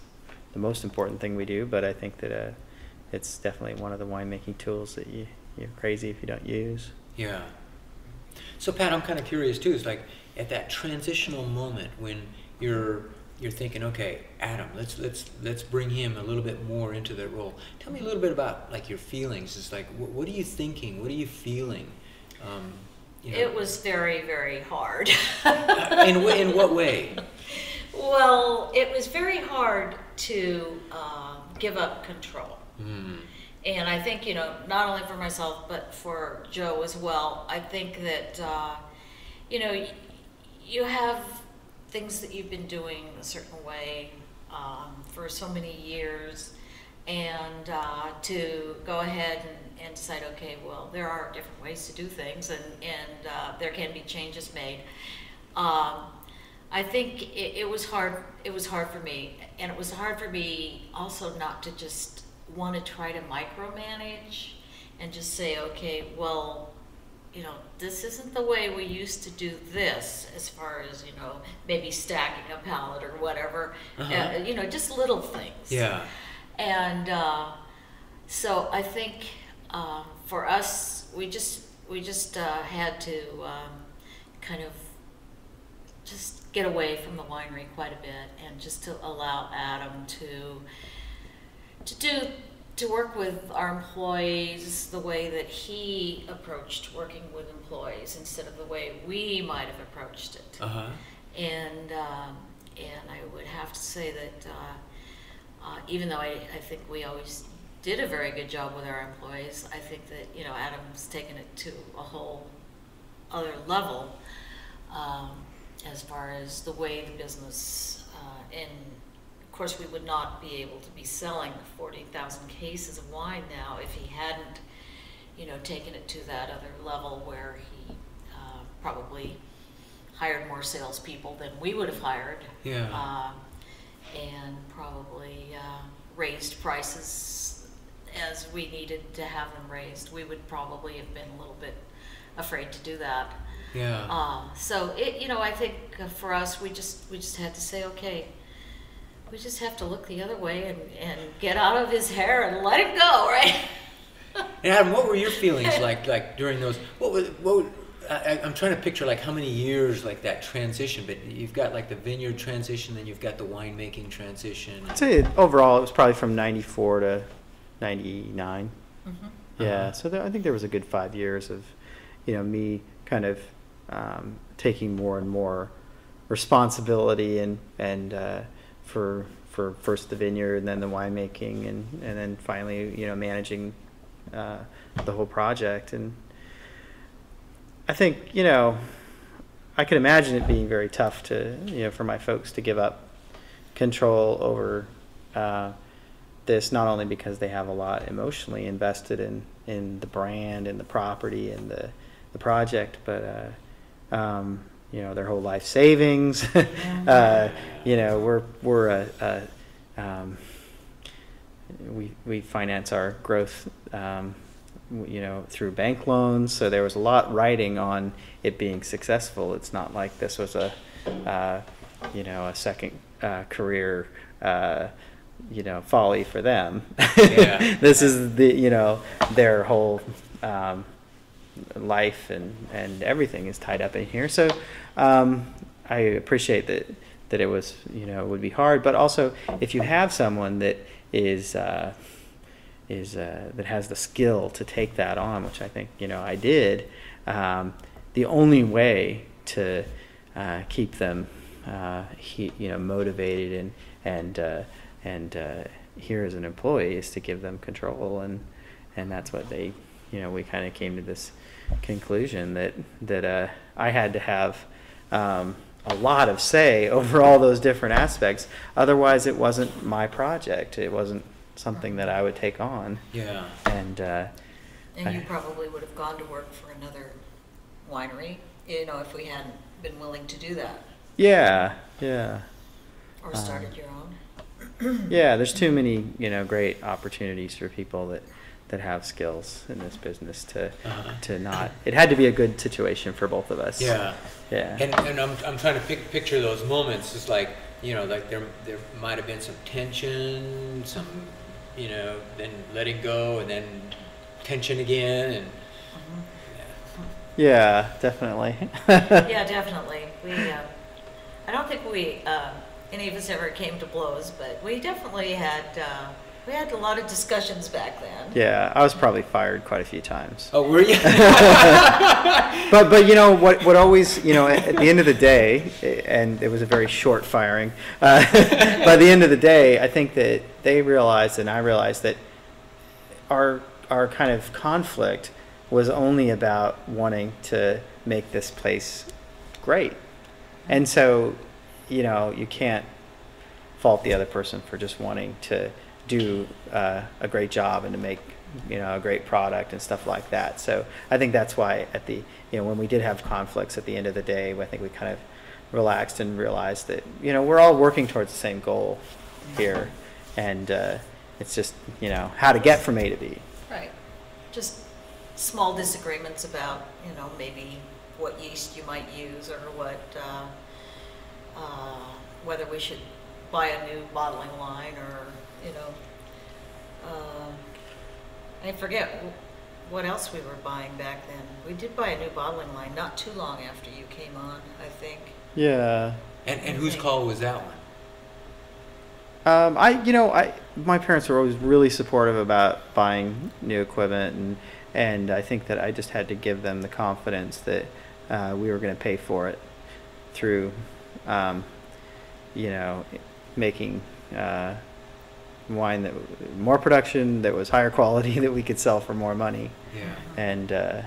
the most important thing we do, but I think that uh, it's definitely one of the winemaking tools that you you're crazy if you don't use. Yeah. So Pat, I'm kind of curious too. It's like at that transitional moment when you're you're thinking, okay, Adam, let's let's let's bring him a little bit more into that role. Tell me a little bit about like your feelings. It's like, what, what are you thinking? What are you feeling? Um, you know, It was very, very hard. in in what way? Well, it was very hard to um, give up control. Mm. And I think, you know, not only for myself, but for Joe as well. I think that, uh, you know, you have things that you've been doing a certain way um, for so many years. And uh, to go ahead and, and decide, okay, well, there are different ways to do things, and, and uh, there can be changes made. Um, I think it, it was hard. It was hard for me, and it was hard for me also not to just want to try to micromanage and just say, okay, well, you know, this isn't the way we used to do this, as far as you know, maybe stacking a pallet or whatever. Uh-huh. Uh, you know, just little things. Yeah. And uh, so I think um, for us, we just we just uh, had to um, kind of just get away from the winery quite a bit and just to allow Adam to to do to work with our employees the way that he approached working with employees instead of the way we might have approached it Uh huh. and um, and I would have to say that uh, uh, even though I, I think we always did a very good job with our employees, I think that you know Adam's taken it to a whole other level um, as far as the way the business uh, and of course we would not be able to be selling 40,000 cases of wine now if he hadn't you know taken it to that other level where he uh, probably hired more salespeople than we would have hired. Yeah. Um, and probably uh, raised prices as we needed to have them raised. We would probably have been a little bit afraid to do that. Yeah. Uh, so it, you know, I think uh, for us, we just we just had to say, okay, we just have to look the other way and, and get out of his hair and let him go, right? And Adam, what were your feelings like like during those? What was what? I, I- I'm trying to picture like how many years like that transition. But you've got like the vineyard transition, then you've got the winemaking transition. I'd say overall it was probably from '94 to '99. mm-hmm. Yeah, Uh-huh. so there, I think there was a good five years of, you know, me kind of um, taking more and more responsibility and and uh, for for first the vineyard and then the winemaking and and then finally you know managing uh, the whole project. And I think you know, I can imagine it being very tough to you know for my folks to give up control over uh, this, not only because they have a lot emotionally invested in in the brand and the property and the the project, but uh, um, you know their whole life savings. uh, you know we're we're a, a um, we we finance our growth. Um, you know through bank loans, so there was a lot riding on it being successful. It's not like this was a uh, you know a second uh, career. You know, folly for them. Yeah. this is the you know their whole um, life and and everything is tied up in here. So um, I appreciate that that it was you know would be hard, but also if you have someone that is uh, is uh, that has the skill to take that on, which I think you know I did. Um, the only way to uh, keep them uh, he, you know motivated and and uh, and uh, here as an employee is to give them control and and that's what they you know we kind of came to this conclusion that that uh, I had to have um, a lot of say over all those different aspects otherwise it wasn't my project it wasn't something that I would take on Yeah. and uh, And you I- probably would have gone to work for another winery, you know, if we hadn't been willing to do that, yeah yeah or Um, started your own. Yeah there's too many you know great opportunities for people that that have skills in this business to Uh-huh. to not it had to be a good situation for both of us Yeah. yeah And, and I'm, I'm trying to pic- picture those moments. It's like, you know, like there, there might have been some tension, some, you know, then letting go and then tension again. And yeah definitely Yeah, definitely. We, uh, I don't think we, uh, any of us ever came to blows, but we definitely had, uh, we had a lot of discussions back then. yeah i was probably fired quite a few times oh, were you? but but you know what what always you know at, at the end of the day and it was a very short firing uh, by the end of the day i think that they realized and i realized that our our kind of conflict was only about wanting to make this place great and so you know you can't fault the other person for just wanting to do uh, a great job and to make you know a great product and stuff like that. So I think that's why at the you know when we did have conflicts at the end of the day, I think we kind of relaxed and realized that you know we're all working towards the same goal here, and uh, it's just you know how to get from A to B. Right. Just small disagreements about, you know, maybe what yeast you might use or what, uh, uh, whether we should buy a new bottling line or, you know, uh, I forget what else we were buying back then. We did buy a new bottling line not too long after you came on, I think. Yeah. and, and whose call was that one? Um, I, you know, I my parents were always really supportive about buying new equipment, and and I think that I just had to give them the confidence that uh, we were going to pay for it through, um, you know, making uh, wine that more production that was higher quality that we could sell for more money, Yeah. and uh,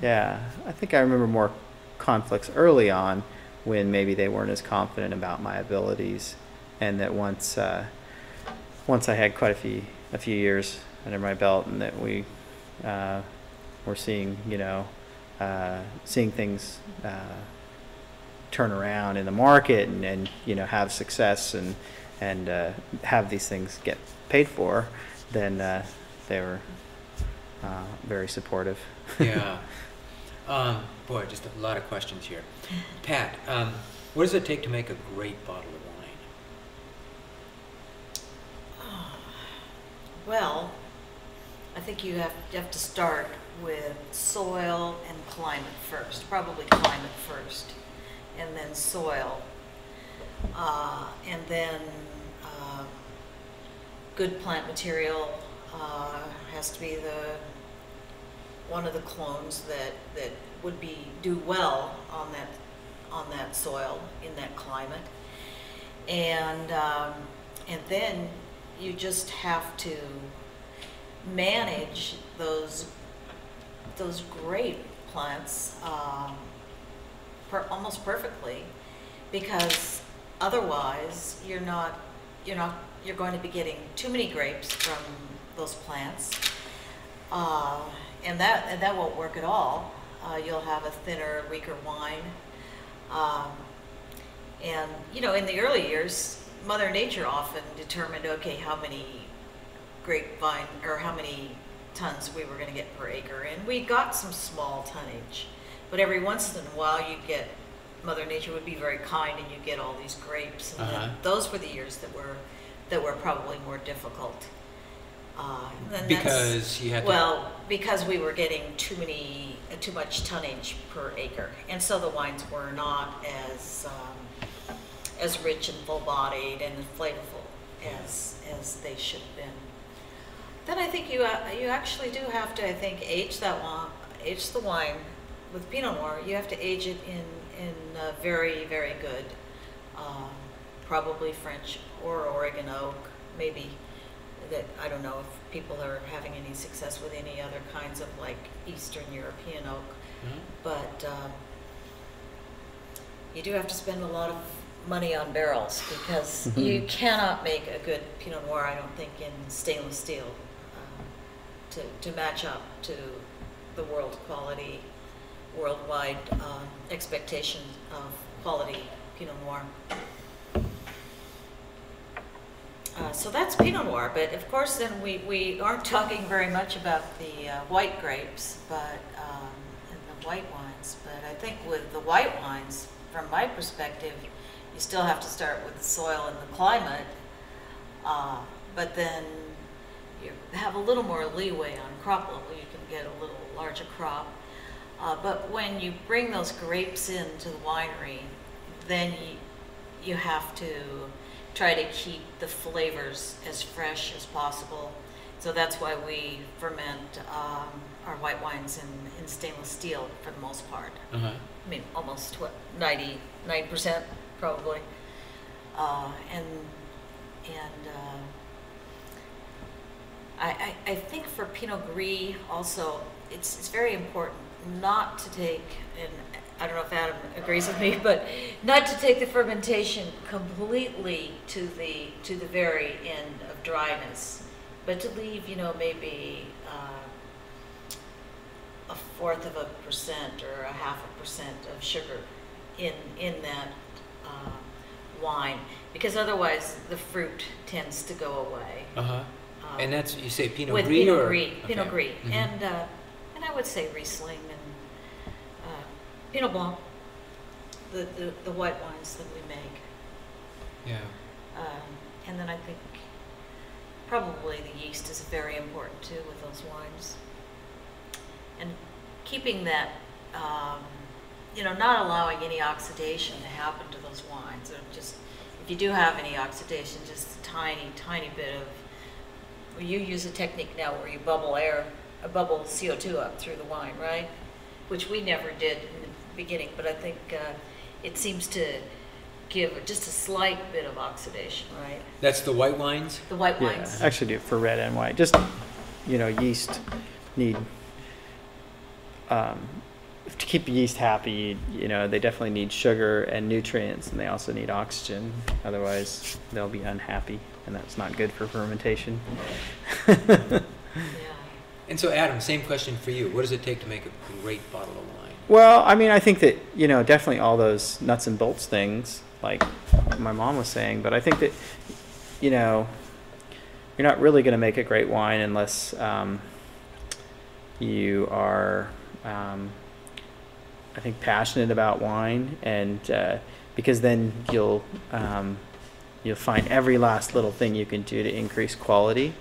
yeah, I think I remember more conflicts early on when maybe they weren't as confident about my abilities, and that once uh, once I had quite a few a few years under my belt, and that we uh, were seeing you know uh, seeing things uh, turn around in the market, and, and you know have success and and uh, have these things get paid for, then uh, they were uh, very supportive. Yeah. Um, boy, just a lot of questions here. Pat, um, what does it take to make a great bottle of wine? Well, I think you have, you have to start with soil and climate first, probably climate first, and then soil. Uh, and then, uh, good plant material, uh, has to be the, one of the clones that, that would be, do well on that, on that soil, in that climate. And, um, and then you just have to manage those those grape plants um, per, almost perfectly because otherwise you're not you're not you're going to be getting too many grapes from those plants. Uh, and that and that won't work at all. Uh, you'll have a thinner weaker wine. Um, and you know in the early years mother nature often determined okay how many grapevine or how many tons we were going to get per acre. And we got some small tonnage but every once in a while you get mother nature would be very kind and you get all these grapes and Uh-huh. those were the years that were that were probably more difficult uh, Because you had to. well because we were getting too many uh, too much tonnage per acre and so the wines were not as um, as rich and full bodied and flavorful as as they should have been then I think you uh, you actually do have to I think age that wine age the wine with Pinot Noir you have to age it in in uh, very very good um, probably French or Oregon oak maybe that I don't know if people are having any success with any other kinds of like Eastern European oak Mhm. but um, you do have to spend a lot of money on barrels because you cannot make a good Pinot Noir, I don't think, in stainless steel um, to, to match up to the world quality, worldwide um, expectation of quality Pinot Noir. Uh, so that's Pinot Noir, but of course, then we, we aren't talking very much about the uh, white grapes, but um, the white wines. But I think with the white wines, from my perspective, you still have to start with the soil and the climate, uh, but then you have a little more leeway on crop level. You can get a little larger crop. Uh, but when you bring those grapes into the winery, then you, you have to try to keep the flavors as fresh as possible. So that's why we ferment um, our white wines in, in stainless steel for the most part. Uh-huh. I mean, almost what, 99% probably. Uh, and and uh, I, I, I think for Pinot Gris also, it's, it's very important not to take, and I don't know if Adam agrees with me, but not to take the fermentation completely to the to the very end of dryness, but to leave, you know, maybe uh, a fourth of a percent or a half a percent of sugar in in that uh, wine, because otherwise the fruit tends to go away. Uh-huh. Um, And that's, you say Pinot with Gris Pinot or? Gris, Pinot okay. Gris, Mhm. and uh, and I would say Riesling uh, Pinot Blanc, the, the the white wines that we make, Yeah. um, and then I think probably the yeast is very important too with those wines, and keeping that. Um, you know, not allowing any oxidation to happen to those wines, or just if you do have any oxidation, just a tiny, tiny bit of well, you use a technique now where you bubble air, uh, bubble CO2 up through the wine, right? Which we never did in the beginning, but I think uh, it seems to give just a slight bit of oxidation, right? That's the white wines? The white Yeah, wines. I actually do it for red and white. Just, you know, yeast need, um, to keep yeast happy, you know, they definitely need sugar and nutrients, and they also need oxygen. Otherwise, they'll be unhappy, and that's not good for fermentation. yeah. And so, Adam, same question for you. What does it take to make a great bottle of wine? Well, I mean, I think that, you know, definitely all those nuts and bolts things, like my mom was saying, but I think that, you know, you're not really going to make a great wine unless um, you are, um, I think, passionate about wine, and uh, because then you'll um, you'll find every last little thing you can do to increase quality.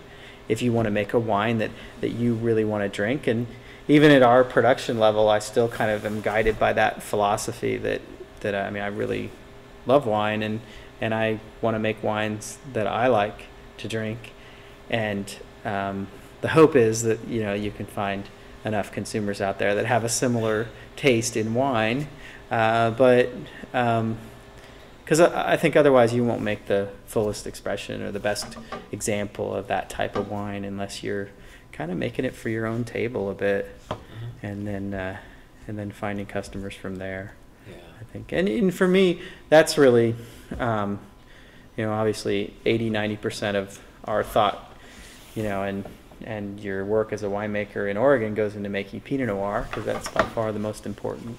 If you want to make a wine that that you really want to drink, and even at our production level, I still kind of am guided by that philosophy that that I mean I really love wine and and I want to make wines that I like to drink, and um, the hope is that you know you can find enough consumers out there that have a similar taste in wine, uh, but because because I, I think otherwise you won't make the fullest expression or the best example of that type of wine unless you're kind of making it for your own table a bit, Mhm. and then uh, and then finding customers from there. Yeah. I think, and, and for me, that's really, um, you know, obviously 80, 90 percent of our thought, you know, and and your work as a winemaker in Oregon goes into making Pinot Noir because that's by far the most important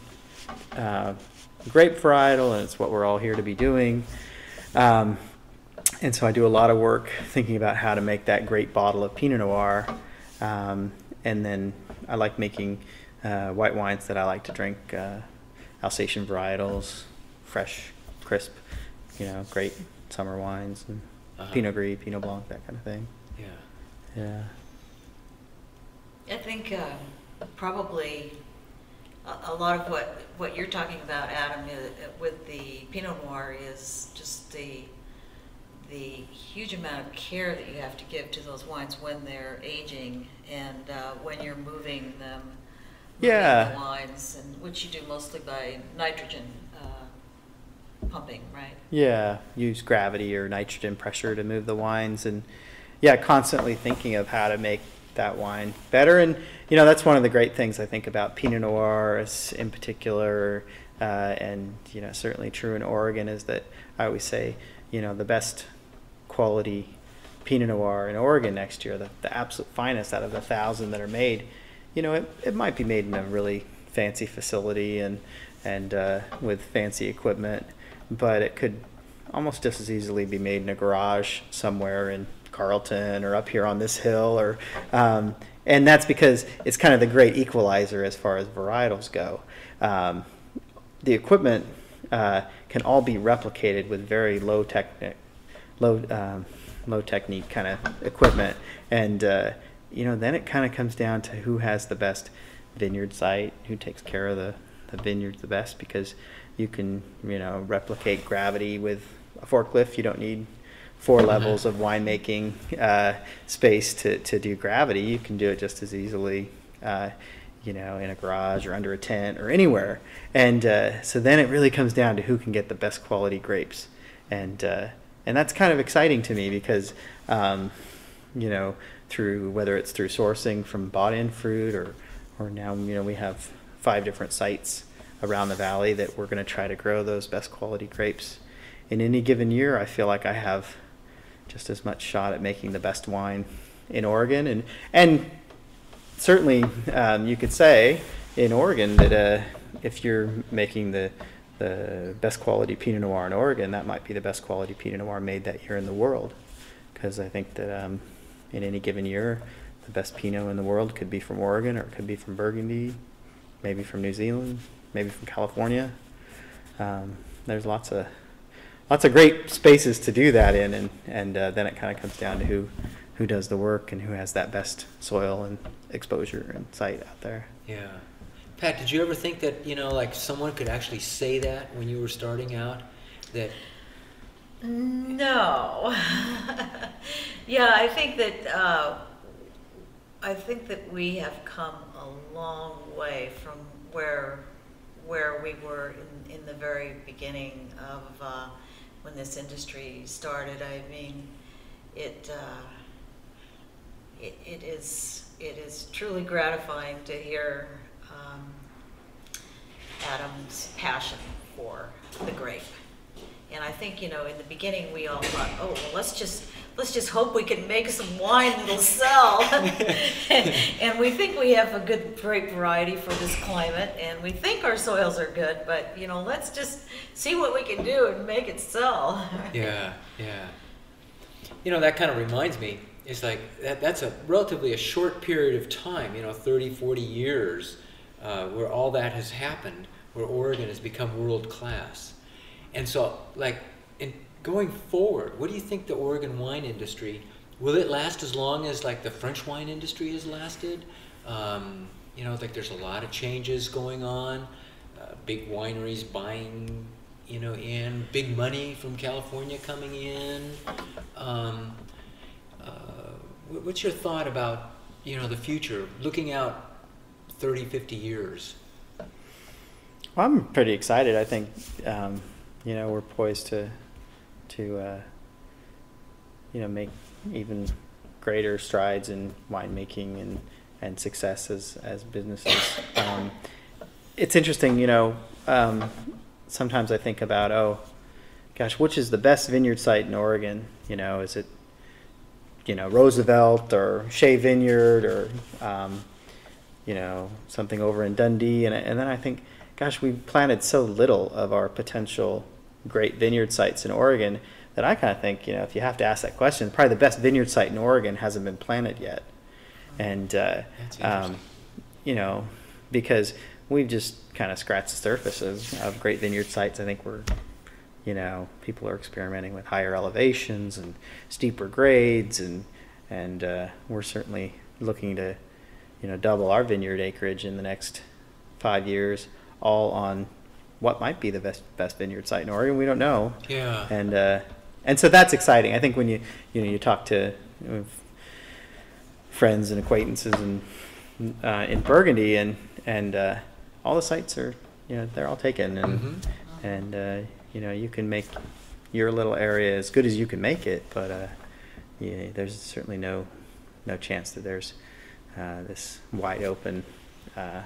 uh, grape varietal, and it's what we're all here to be doing. Um, and so I do a lot of work thinking about how to make that great bottle of Pinot Noir. Um, and then I like making uh, white wines that I like to drink, uh, Alsatian varietals, fresh, crisp, you know, great summer wines, and Uh-huh. Pinot Gris, Pinot Blanc, that kind of thing. Yeah. Yeah. I think uh, probably a, a lot of what, what you're talking about, Adam, i- with the Pinot Noir is just the the huge amount of care that you have to give to those wines when they're aging and uh, when you're moving them. moving Yeah. The wines, and which you do mostly by nitrogen uh, pumping, right? Yeah, use gravity or nitrogen pressure to move the wines, and yeah, constantly thinking of how to make that wine better. And you know, that's one of the great things I think about Pinot Noir, is in particular, uh, and you know, certainly true in Oregon, is that I always say, you know, the best quality Pinot Noir in Oregon next year, the, the absolute finest out of the thousand that are made, you know, it, it might be made in a really fancy facility and and uh, with fancy equipment, but it could almost just as easily be made in a garage somewhere in Carlton or up here on this hill, or um, and that's because it's kind of the great equalizer as far as varietals go. Um, the equipment uh, can all be replicated with very low technic, low um, low technique kind of equipment, and uh, you know then it kind of comes down to who has the best vineyard site, who takes care of the, the vineyards the best, because you can you know replicate gravity with a forklift. You don't need four Mhm. levels of winemaking uh, space to, to do gravity. You can do it just as easily. Uh, you know, in a garage or under a tent or anywhere. And uh, so then it really comes down to who can get the best quality grapes. And, uh, and that's kind of exciting to me because, um, you know, through whether it's through sourcing from bought in fruit or, or now, you know, we have five different sites around the valley that we're going to try to grow those best quality grapes. In any given year, I feel like I have just as much shot at making the best wine in Oregon and, and certainly um, you could say in Oregon that uh, if you're making the the best quality Pinot Noir in Oregon, that might be the best quality Pinot Noir made that year in the world. Because I think that um, in any given year, the best Pinot in the world could be from Oregon, or it could be from Burgundy, maybe from New Zealand, maybe from California. Um, there's lots of lots of great spaces to do that in, and and uh, then it kind of comes down to who who does the work and who has that best soil and exposure and site out there. Yeah. Pat, did you ever think that, you know, like someone could actually say that when you were starting out? That, No. yeah, I think that uh, I think that we have come a long way from where where we were in, in the very beginning of uh, when this industry started. I mean, it, uh, it it is it is truly gratifying to hear um, Adam's passion for the grape. And I think, you know, in the beginning, we all thought, oh, well, let's just, let's just hope we can make some wine that'll sell. and we think we have a good grape variety for this climate, and we think our soils are good, but, you know, let's just see what we can do and make it sell. yeah, yeah. You know, that kind of reminds me, it's like, that, that's a relatively a short period of time, you know, 30, 40 years, uh, where all that has happened, where Oregon has become world class. And so, like, in going forward, what do you think the Oregon wine industry will it last as long as like the French wine industry has lasted? Um, you know, like there's a lot of changes going on, uh, big wineries buying, you know, in big money from California coming in. Um, uh, what's your thought about you know the future, looking out 30, 50 years? Well, I'm pretty excited. I think um, you know, we're poised to to uh, you know make even greater strides in winemaking and and success as as businesses. Um, it's interesting, you know. Um, sometimes I think about, oh, gosh, which is the best vineyard site in Oregon? You know, is it you know Roosevelt or Shea Vineyard or um, you know something over in Dundee, and and then I think, gosh, we've planted so little of our potential great vineyard sites in Oregon that I kind of think you know if you have to ask that question, probably the best vineyard site in Oregon hasn't been planted yet, and uh, um, you know because we've just kind of scratched the surface of, of great vineyard sites. I think we're you know, people are experimenting with higher elevations and steeper grades, and and uh, we're certainly looking to, you know, double our vineyard acreage in the next five years, all on what might be the best best vineyard site in Oregon. We don't know, Yeah. and uh, and so that's exciting. I think when you you know you talk to you know, friends and acquaintances and uh, in Burgundy, and and uh, all the sites are you know they're all taken, and Mhm. and uh, you know you can make your little area as good as you can make it, but uh, yeah, there's certainly no no chance that there's uh, this wide open uh,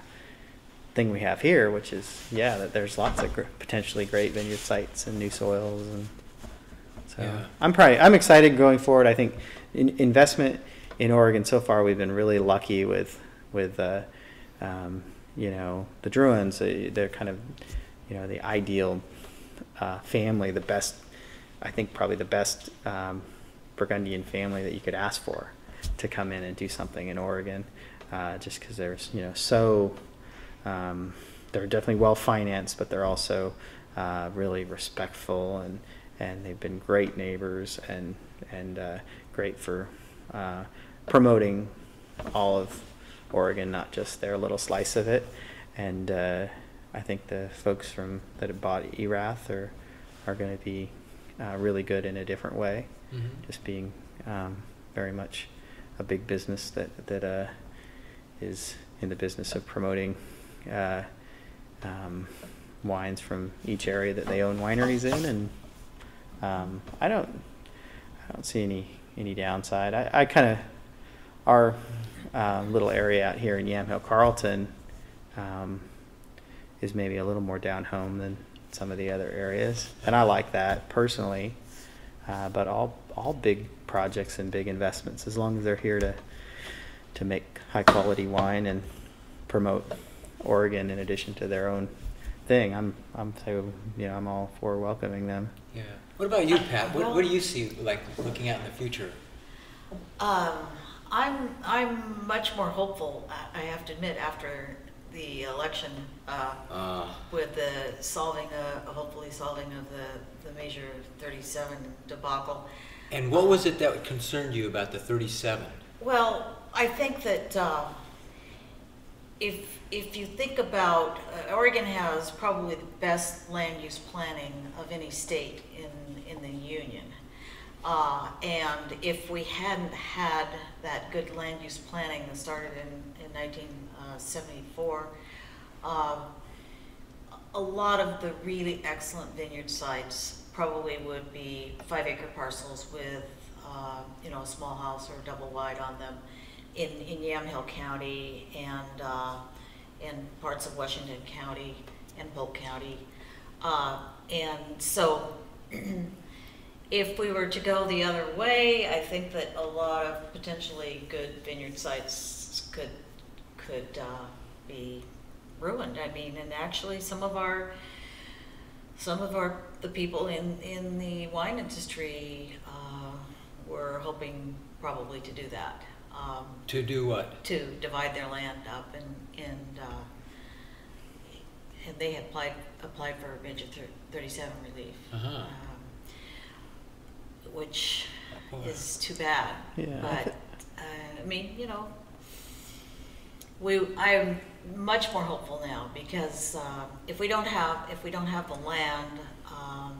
thing we have here, which is yeah that there's lots of gr- potentially great vineyard sites and new soils and so Yeah. I'm probably I'm excited going forward. I think in, investment in Oregon so far we've been really lucky with with uh, um, you know the Drouhins. They're kind of you know the ideal uh, family, the best I think probably the best um, Burgundian family that you could ask for to come in and do something in Oregon, uh, just because they're you know so um, they're definitely well financed, but they're also uh, really respectful and and they've been great neighbors and and uh, great for uh, promoting all of Oregon, not just their little slice of it. And uh, I think the folks from that have bought Erath are are going to be uh, really good in a different way, Mhm. just being um, very much a big business that that uh, is in the business of promoting uh, um, wines from each area that they own wineries in, and um, I don't I don't see any any downside. I, I kind of our um, little area out here in Yamhill Carlton um, is maybe a little more down home than some of the other areas, and I like that personally. Uh, but all all big projects and big investments, as long as they're here to to make high quality wine and promote Oregon in addition to their own thing, I'm I'm so you know I'm all for welcoming them. Yeah. What about you, Pat? What, what do you see like looking out in the future? Um, I'm, I'm much more hopeful, I I have to admit, after the election, uh, Uh, with the solving, uh, hopefully solving of the, the Measure 37 debacle. And what was it that concerned you about the 37? Well, I think that uh, if if you think about uh, Oregon has probably the best land use planning of any state in in the union, uh, and if we hadn't had that good land use planning that started in in 1974. Um, a lot of the really excellent vineyard sites probably would be five acre parcels with, uh, you know, a small house or double wide on them in, in Yamhill County and, uh, in parts of Washington County and Polk County. Uh, and so if we were to go the other way, I think that a lot of potentially good vineyard sites could, could, uh, be ruined. I mean, and actually some of our, some of our, the people in, in the wine industry, uh, were hoping probably to do that. Um, To do what? to divide their land up and, and, uh, and they had applied, applied for Measure thir- thirty-seven relief. Uh-huh. um, Which Boy. is too bad. Yeah, But, uh, I mean, you know, we, I'm much more hopeful now because, uh, if we don't have, if we don't have the land, um,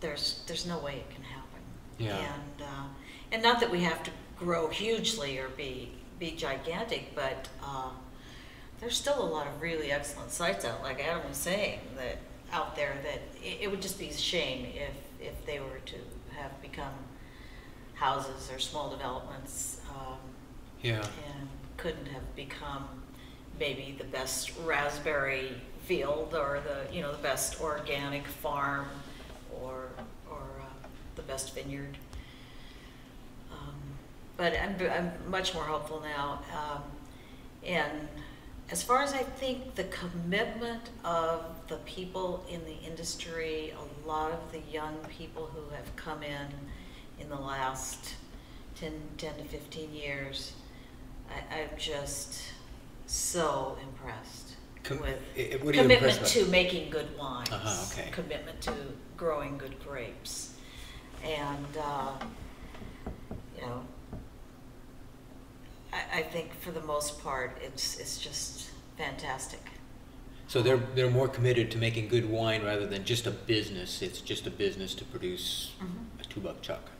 there's, there's no way it can happen. Yeah. And, uh, and not that we have to grow hugely or be, be gigantic, but, uh, there's still a lot of really excellent sites out, like Adam was saying, that, out there that it, it would just be a shame if, if they were to have become houses or small developments, um, Yeah. and couldn't have become maybe the best raspberry field or the, you know, the best organic farm or, or uh, the best vineyard. Um, But I'm, I'm much more hopeful now. Um, And as far as I think the commitment of the people in the industry, a lot of the young people who have come in in the last 10, 10 to 15 years, I, I'm just so impressed Com- with i- i- what are you impressed commitment by? to making good wines, Uh-huh, okay. commitment to growing good grapes, and uh, you know, I, I think for the most part, it's it's just fantastic. So they're they're more committed to making good wine rather than just a business. It's just a business to produce Mhm. a two buck chuck.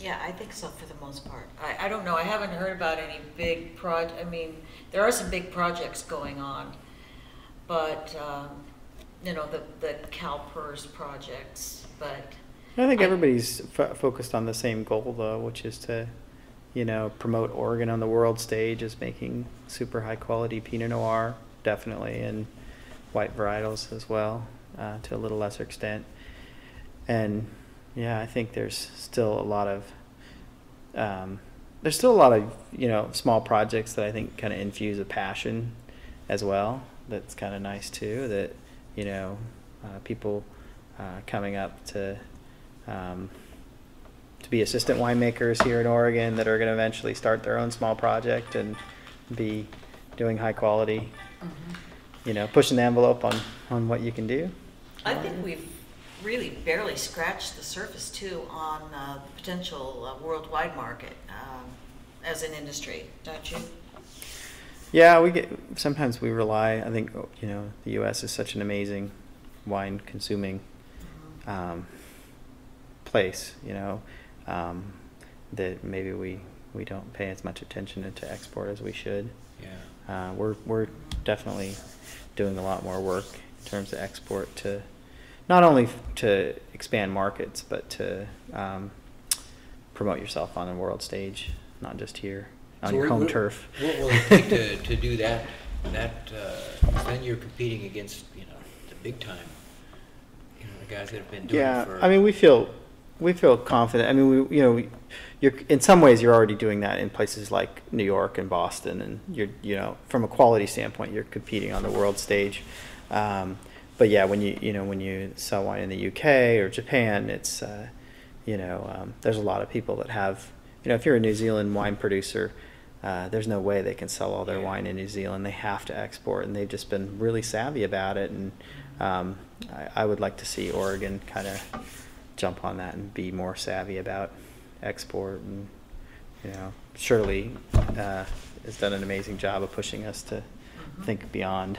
Yeah. Yeah, I think so for the most part. I, I don't know, I haven't heard about any big proj, I mean, there are some big projects going on, but, um, you know, the, the CalPERS projects, but. I think I- everybody's fo- focused on the same goal, though, which is to, you know, promote Oregon on the world stage as making super high quality Pinot Noir, definitely, and white varietals as well, uh, to a little lesser extent. And yeah, I think there's still a lot of, um, there's still a lot of you know small projects that I think kind of infuse a passion as well. That's kind of nice too. That you know, uh, people uh, coming up to um, to be assistant winemakers here in Oregon that are going to eventually start their own small project and be doing high quality. You know, pushing the envelope on on what you can do. I think we've really barely scratched the surface too on uh, the potential uh, worldwide market um, as an industry, don't you? Yeah, we get sometimes we rely. I think you know the U.S. is such an amazing wine consuming um, place. You know um, that maybe we we don't pay as much attention to export as we should. Yeah. Uh, we're we're definitely doing a lot more work in terms of export to not only f- to expand markets but to um, promote yourself on the world stage, not just here on So your home turf. What will it take to, to do that? That uh, then you're competing against you know the big time. You know the guys that have been doing yeah. I mean, we feel we feel confident. I mean, we you know, we, you're in some ways you're already doing that in places like New York and Boston, and you're you know from a quality standpoint you're competing on the world stage. Um, but yeah, when you you know when you sell wine in the UK or Japan, it's uh, you know um, there's a lot of people that have you know if you're a New Zealand wine producer. Uh, there's no way they can sell all their Yeah. wine in New Zealand. They have to export, and they've just been really savvy about it. And um, I, I would like to see Oregon kind of jump on that and be more savvy about export. And you know, Shirley uh, has done an amazing job of pushing us to Mhm. think beyond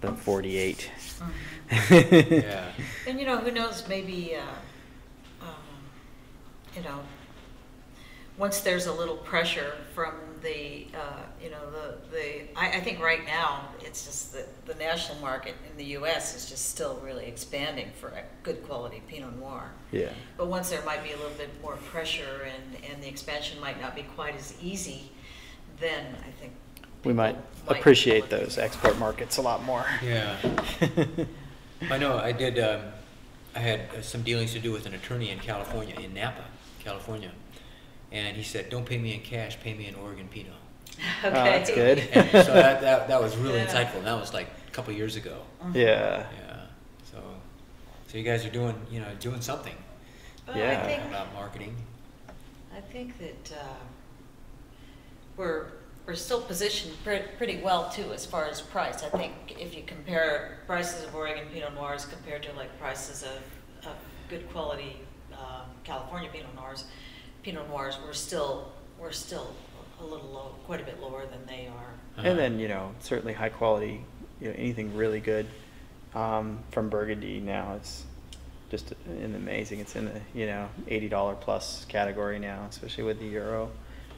the 48. Yeah. And you know, who knows, maybe, uh, um, you know, once there's a little pressure from the, uh, you know, the, the, I, I think right now, it's just that the national market in the US is just still really expanding for a good quality Pinot Noir. Yeah. But once there might be a little bit more pressure and, and the expansion might not be quite as easy, then I think. We might might appreciate those export markets a lot more. Yeah. I know. I did. Um, I had uh, some dealings to do with an attorney in California, in Napa, California, and he said, "Don't pay me in cash. Pay me in Oregon Pinot." Okay. that's good. And so that, that that was really Yeah. insightful. And that was like a couple years ago. Yeah. Yeah. So, so you guys are doing, you know, doing something Well, Yeah. I think, about marketing. I think that uh, we're, we're still positioned pre- pretty well too as far as price. I think if you compare prices of Oregon Pinot Noirs compared to like prices of, of good quality uh, California Pinot Noirs, Pinot Noirs, we're still, we're still a little low, quite a bit lower than they are. Uh-huh. And then you know certainly high quality, you know anything really good um, from Burgundy now it's just in amazing. It's in the you know eighty dollar plus category now, especially with the euro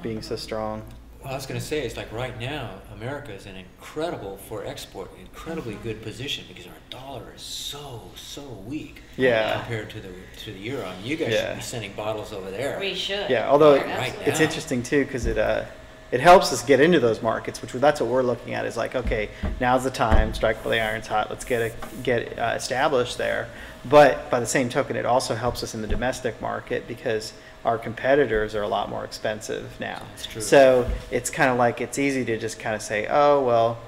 being so Mhm. strong. Well, I was going to say, it's like right now, America is in incredible for export, incredibly good position because our dollar is so so weak. Yeah. Compared to the to the euro, and you guys Yeah. should be sending bottles over there. We should. Yeah, although Yeah, Right absolutely. it's interesting too because it uh, it helps us get into those markets, which that's what we're looking at. Is like, okay, now's the time. Strike while the iron's hot. Let's get a, get uh, established there. But by the same token, it also helps us in the domestic market because our competitors are a lot more expensive now. So it's kind of like it's easy to just kind of say, oh well,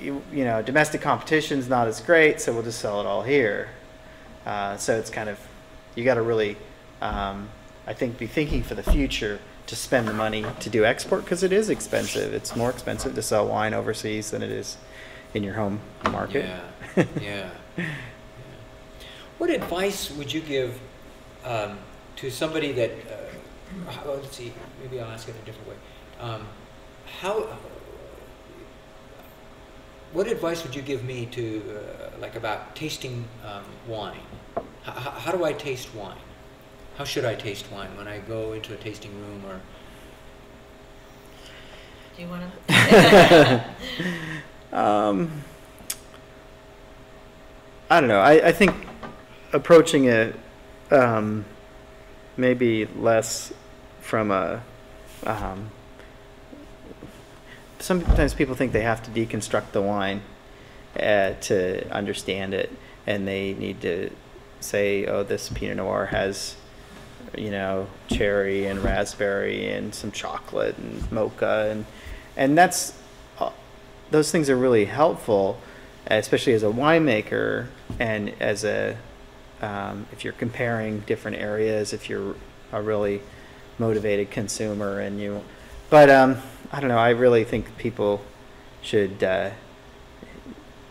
you, you know, domestic competition's not as great, so we'll just sell it all here. Uh, so it's kind of, you got to really, um, I think, be thinking for the future to spend the money to do export because it is expensive. It's more expensive to sell wine overseas than it is in your home market. Yeah, yeah. yeah. What advice would you give um, to somebody that? Uh, how, let's see. Maybe I'll ask it in a different way. Um, how? What advice would you give me to, uh, like, about tasting um, wine? How, how do I taste wine? How should I taste wine when I go into a tasting room or? Do you want to? Um, I don't know. I, I think approaching it um, maybe less from a. Um, sometimes people think they have to deconstruct the wine uh, to understand it, and they need to say, "Oh, this Pinot Noir has." you know, cherry and raspberry and some chocolate and mocha and and that's uh, those things are really helpful, especially as a winemaker and as a um, if you're comparing different areas, if you're a really motivated consumer and you, but um, I don't know. I really think people should uh,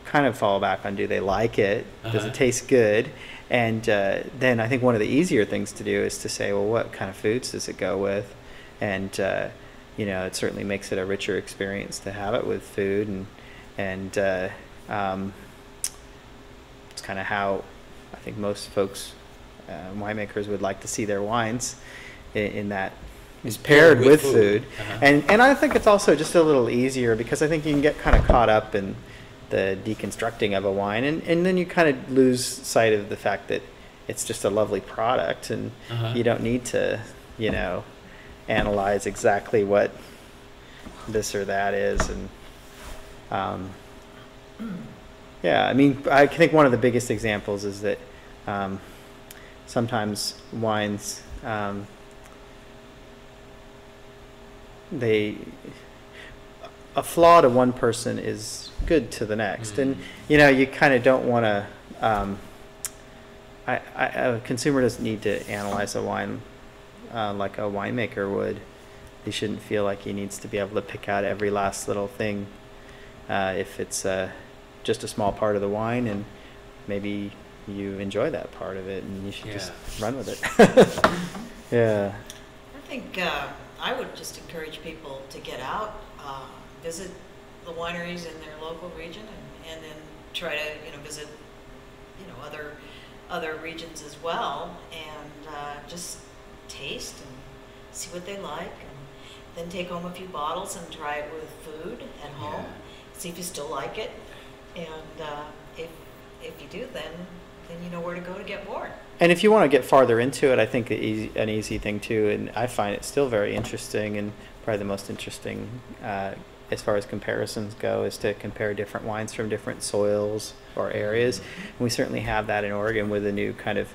kind of fall back on do they like it? Does Uh-huh. it taste good? And uh, then I think one of the easier things to do is to say, well, what kind of foods does it go with? And uh, you know, it certainly makes it a richer experience to have it with food, and and uh, um, it's kind of how I think most folks, uh, winemakers, would like to see their wines in, in that is paired paired with with food. food, Uh-huh. and and I think it's also just a little easier because I think you can get kind of caught up in the deconstructing of a wine, and, and then you kind of lose sight of the fact that it's just a lovely product, and Uh-huh. you don't need to, you know, analyze exactly what this or that is, and um, yeah, I mean, I think one of the biggest examples is that um, sometimes wines um, they a flaw to one person is good to the next, and Mhm. you know you kind of don't want to. Um, I, I, a consumer doesn't need to analyze a wine uh, like a winemaker would. He shouldn't feel like he needs to be able to pick out every last little thing uh, if it's uh, just a small part of the wine, and maybe you enjoy that part of it, and you should just run with it. yeah. I think uh, I would just encourage people to get out, uh, visit the wineries in their local region, and, and then try to you know visit you know other other regions as well, and uh, just taste and see what they like, and then take home a few bottles and try it with food at home. See if you still like it, and uh, if if you do, then then you know where to go to get more. And if you want to get farther into it, I think an easy thing too, and I find it still very interesting, and probably the most interesting uh, as far as comparisons go, is to compare different wines from different soils or areas. And we certainly have that in Oregon with the new kind of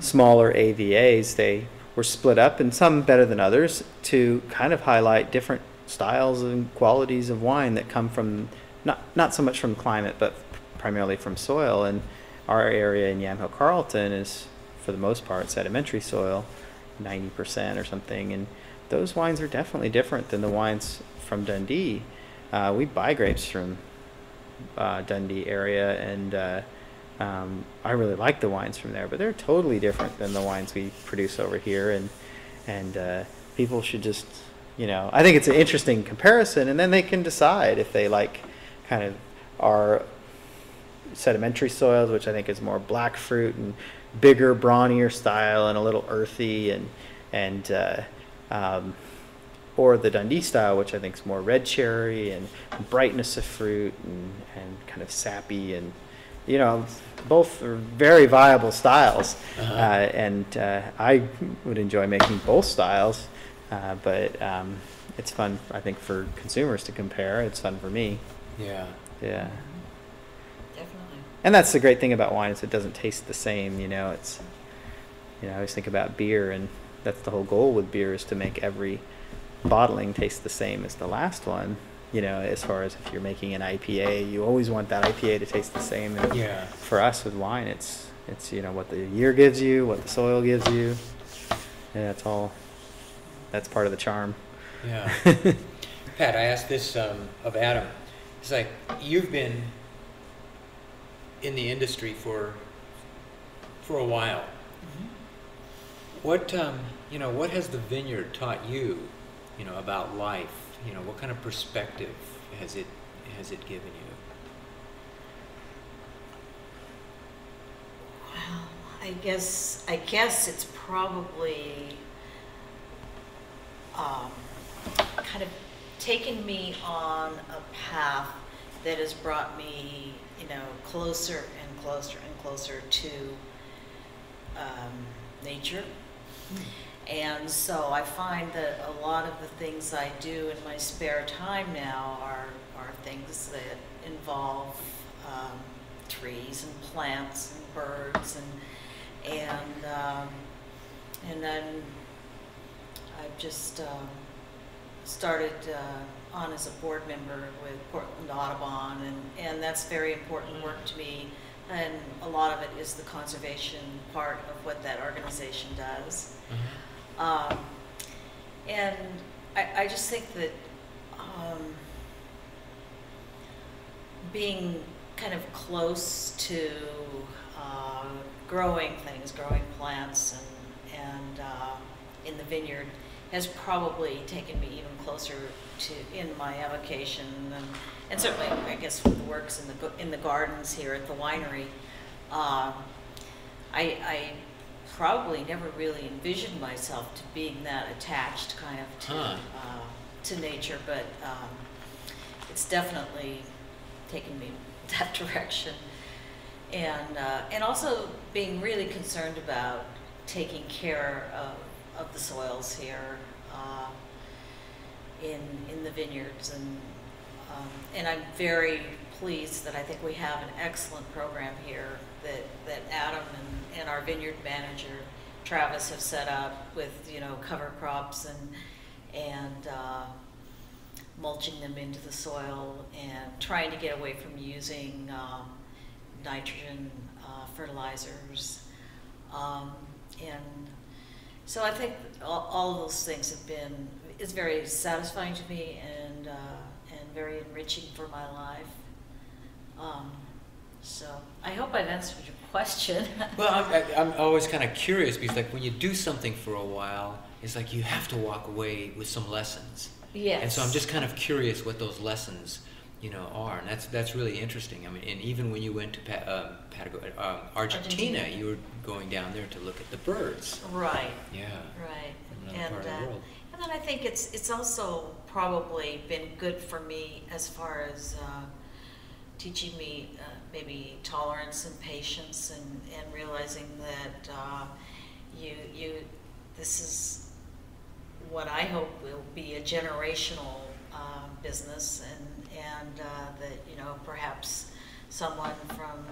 smaller AVAs. They were split up, and some better than others, to kind of highlight different styles and qualities of wine that come from not not so much from climate, but primarily from soil. And our area in Yamhill Carlton is, for the most part, sedimentary soil, 90% or something. And those wines are definitely different than the wines from Dundee. Uh, we buy grapes from uh, Dundee area, and uh, um, I really like the wines from there, but they're totally different than the wines we produce over here. And and uh, people should just, you know, I think it's an interesting comparison, and then they can decide if they like kind of our sedimentary soils, which I think is more black fruit and bigger, brawnier style and a little earthy and and uh, um, or the Dundee style, which I think is more red cherry and brightness of fruit and, and kind of sappy and you know both are very viable styles. Uh-huh. uh, and uh, I would enjoy making both styles uh, but um, it's fun I think for consumers to compare. It's fun for me Yeah. yeah Definitely. and that's the great thing about wine is it doesn't taste the same you know it's you know i always think about beer and that's the whole goal with beer is to make every bottling taste the same as the last one you know as far as if you're making an ipa you always want that ipa to taste the same and Yeah. for us with wine it's it's you know what the year gives you what the soil gives you yeah it's all that's part of the charm Yeah. Pat, I asked this um, of Adam. It's like you've been in the industry for for a while. What um, you know? What has the vineyard taught you? You know about life. You know what kind of perspective has it has it given you? Well, I guess I guess it's probably um, kind of taken me on a path that has brought me, you know, closer and closer and closer to um, nature. And so I find that a lot of the things I do in my spare time now are, are things that involve um, trees and plants and birds and, and, um, and then I've just um, started uh, on as a board member with Portland Audubon, and, and that's very important work to me. And a lot of it is the conservation part of what that organization does. Um, and I, I just think that um, being kind of close to uh, growing things, growing plants, and, and uh, in the vineyard has probably taken me even closer to in my avocation, and, and certainly I guess with the works in the in the gardens here at the winery. Um, I, I probably never really envisioned myself to being that attached kind of to Huh. uh, to nature, but um, it's definitely taken me that direction. And uh, and also being really concerned about taking care of, of the soils here uh, in in the vineyards and um, and I'm very pleased that I think we have an excellent program here that, that Adam and, and our vineyard manager, Travis, have set up with, you know, cover crops and, and uh, mulching them into the soil and trying to get away from using um, nitrogen uh, fertilizers. Um, and so I think all, all of those things have been, it's very satisfying to me and, uh, and very enriching for my life. Um, so I hope I've answered your question. Well, I'm, I- I'm always kind of curious because, like, when you do something for a while, it's like you have to walk away with some lessons. yes. And so I'm just kind of curious what those lessons, you know, are, and that's that's really interesting. I mean, and even when you went to pa- uh, Patagonia, um, Argentina, Argentina. you were going down there to look at the birds. Right. Yeah. Right. And, part of the uh, and then I think it's, it's also probably been good for me as far as uh, teaching me uh, maybe tolerance and patience and, and realizing that uh, you, you, this is what I hope will be a generational uh, business and, and uh, that, you know, perhaps someone from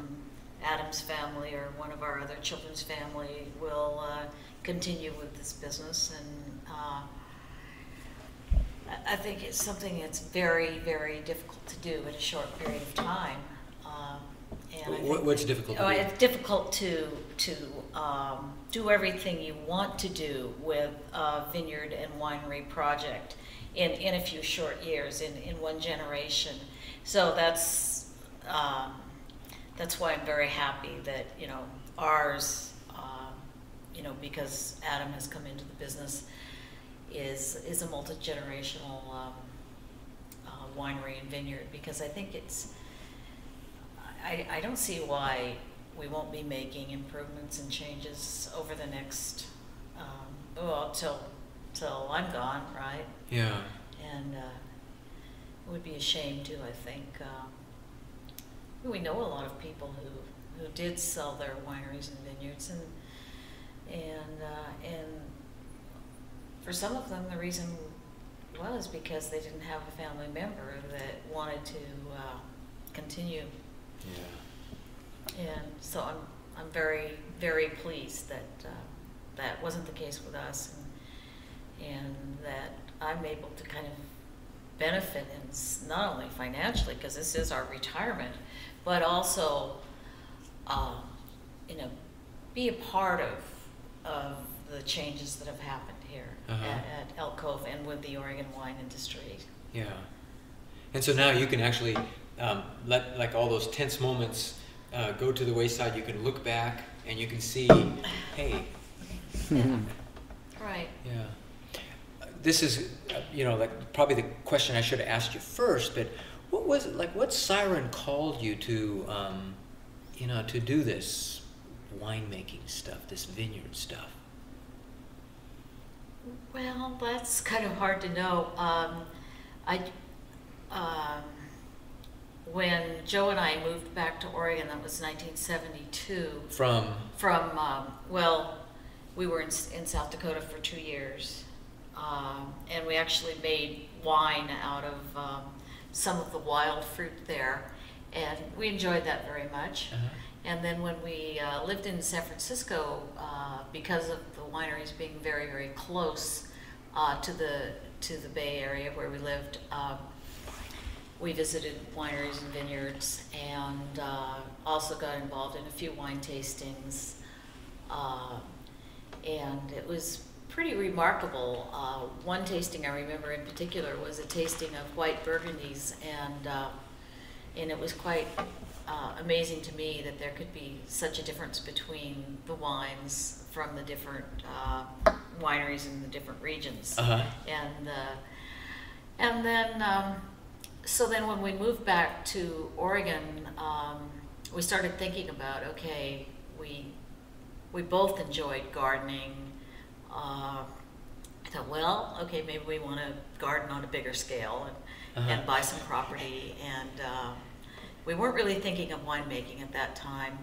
Adam's family or one of our other children's family will uh, continue with this business. And uh, I- think it's something that's very, very difficult to do in a short period of time. Um, and what's difficult to oh, do? It's difficult to, to um, do everything you want to do with a vineyard and winery project in, in a few short years, in, in one generation. So that's, um, that's why I'm very happy that, you know, ours, um, you know, because Adam has come into the business, is, is a multi-generational um, uh, winery and vineyard, because I think it's, I, I don't see why we won't be making improvements and changes over the next, um, well, till, till I'm gone, right? Yeah. And uh, it would be a shame too, I think. Um, we know a lot of people who, who did sell their wineries and vineyards, and and uh, and for some of them, the reason was because they didn't have a family member that wanted to uh, continue. Yeah. And so I'm I'm very very pleased that uh, that wasn't the case with us, and, and that I'm able to kind of benefit in not only financially because this is our retirement, but also, uh, you know, be a part of of the changes that have happened here Uh-huh. at, at Elk Cove and with the Oregon wine industry. Yeah. And so now you can actually um, let like all those tense moments uh, go to the wayside. You can look back and you can see, hey, Right. yeah. This is, you know, like probably the question I should have asked you first, but what was it like? What siren called you to, um, you know, to do this winemaking stuff, this vineyard stuff? Well, that's kind of hard to know. Um, I, um, when Joe and I moved back to Oregon, that was 1972. From From um, well, we were in, in South Dakota for two years, um, and we actually made wine out of um, some of the wild fruit there, and we enjoyed that very much. uh And then when we uh, lived in San Francisco, uh, because of the wineries being very, very close uh, to the to the Bay Area where we lived, um, we visited wineries and vineyards, and uh, also got involved in a few wine tastings. Uh, and it was pretty remarkable. Uh, one tasting I remember in particular was a tasting of white Burgundies, and uh, and it was quite uh, amazing to me that there could be such a difference between the wines from the different uh, wineries in the different regions. huh. And uh, and then um, so then when we moved back to Oregon, um, we started thinking about okay, we we both enjoyed gardening. Uh, I thought, well, okay, maybe we want to garden on a bigger scale and, Uh-huh. and buy some property. And uh, we weren't really thinking of winemaking at that time.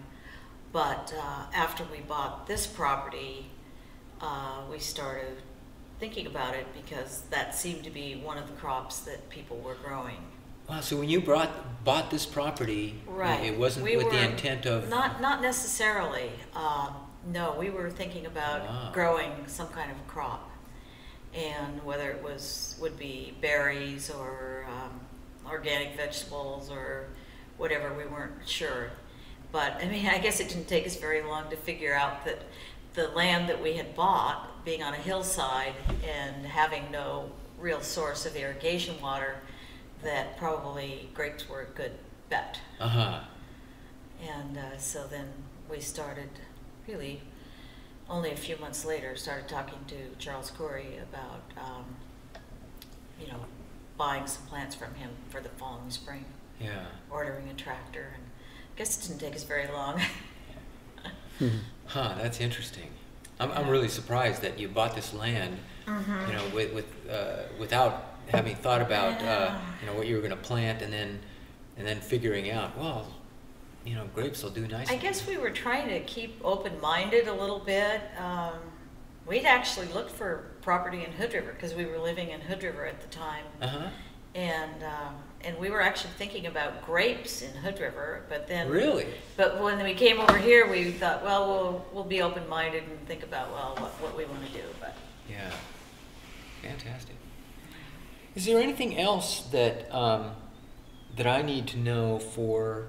But uh, after we bought this property, uh, we started thinking about it because that seemed to be one of the crops that people were growing. Wow. So when you brought bought this property, Right. it wasn't We with the intent of Not, not necessarily. Um, no, we were thinking about Wow. growing some kind of crop. And whether it was, would be berries or um, organic vegetables or whatever, we weren't sure. But, I mean, I guess it didn't take us very long to figure out that the land that we had bought, being on a hillside and having no real source of irrigation water, that probably grapes were a good bet. uh huh. And uh, so then we started, really, only a few months later, started talking to Charles Coury about, um, you know, buying some plants from him for the following spring, Yeah. ordering a tractor, and I guess it didn't take us very long. Huh. That's interesting. I'm I'm really surprised that you bought this land, Mhm. you know, with with uh, without having thought about uh, you know what you were going to plant and then and then figuring out well, you know, grapes will do nicely. I guess we were trying to keep open-minded a little bit. Um, we'd actually looked for property in Hood River because we were living in Hood River at the time. Uh huh. And, um, and we were actually thinking about grapes in Hood River, but then. Really? But when we came over here, we thought, well, we'll, we'll be open-minded and think about, well, what, what we want to do, but. Yeah. Fantastic. Is there anything else that um, that I need to know for